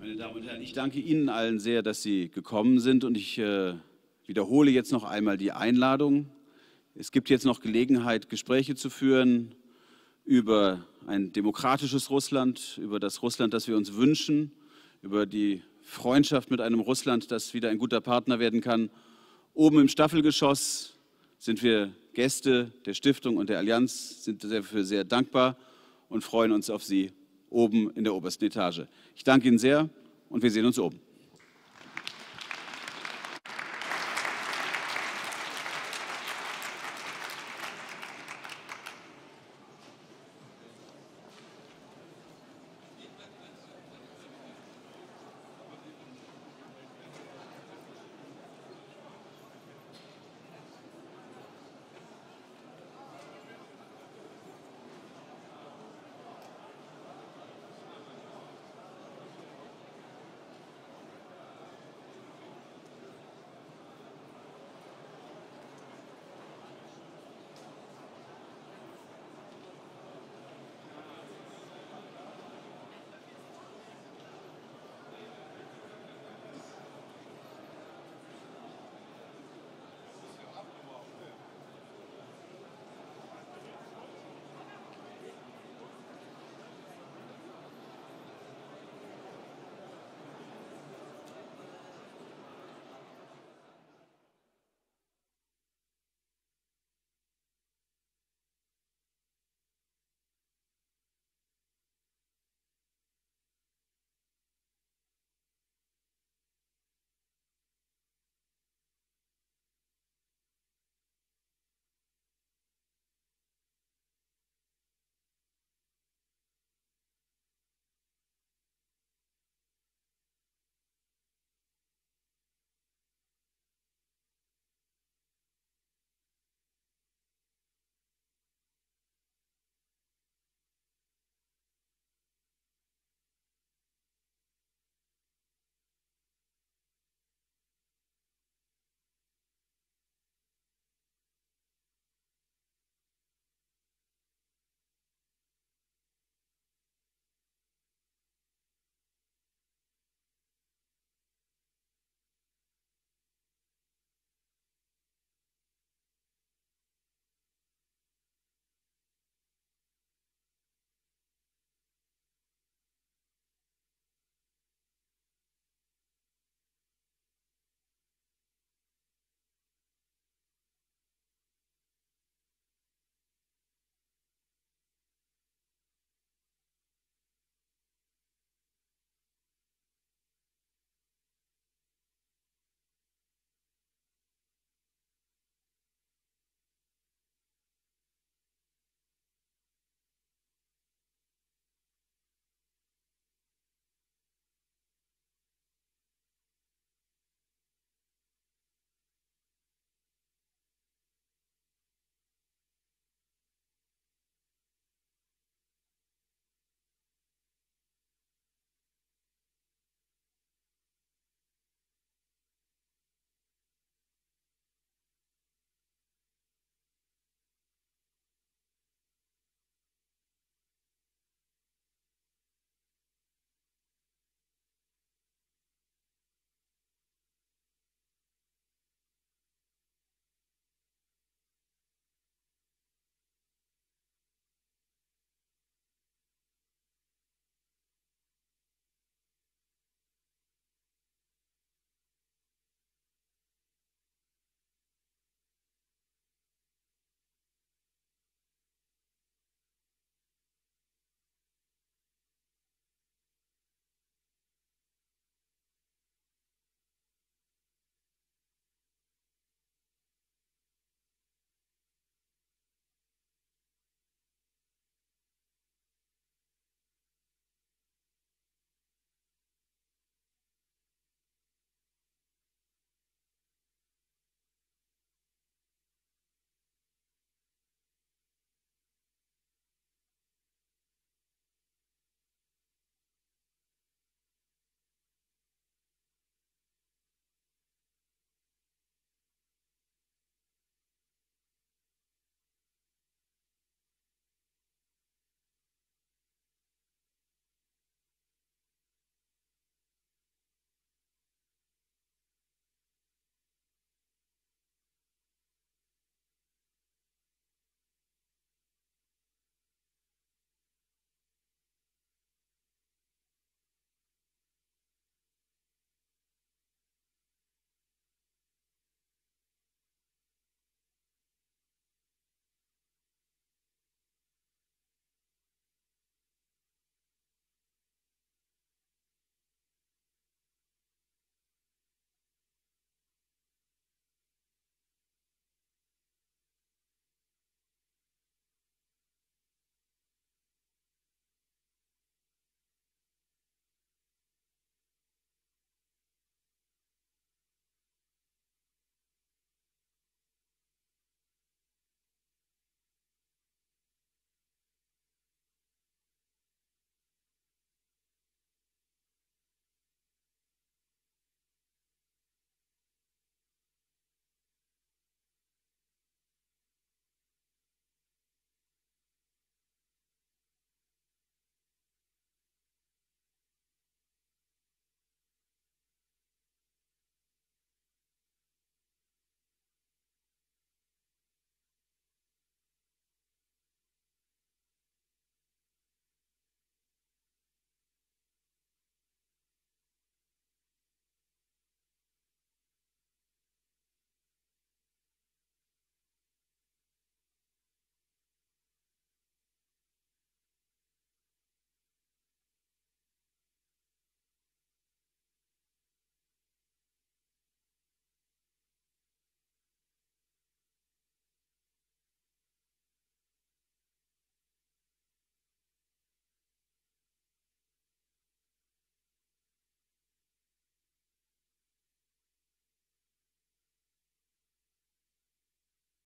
Meine Damen und Herren, ich danke Ihnen allen sehr, dass Sie gekommen sind und ich äh, wiederhole jetzt noch einmal die Einladung. Es gibt jetzt noch Gelegenheit, Gespräche zu führen über ein demokratisches Russland, über das Russland, das wir uns wünschen, über die Freundschaft mit einem Russland, das wieder ein guter Partner werden kann. Oben im Staffelgeschoss sind wir Gäste der Stiftung und der Allianz, sind dafür sehr dankbar und freuen uns auf Sie oben in der obersten Etage. Ich danke Ihnen sehr und wir sehen uns oben.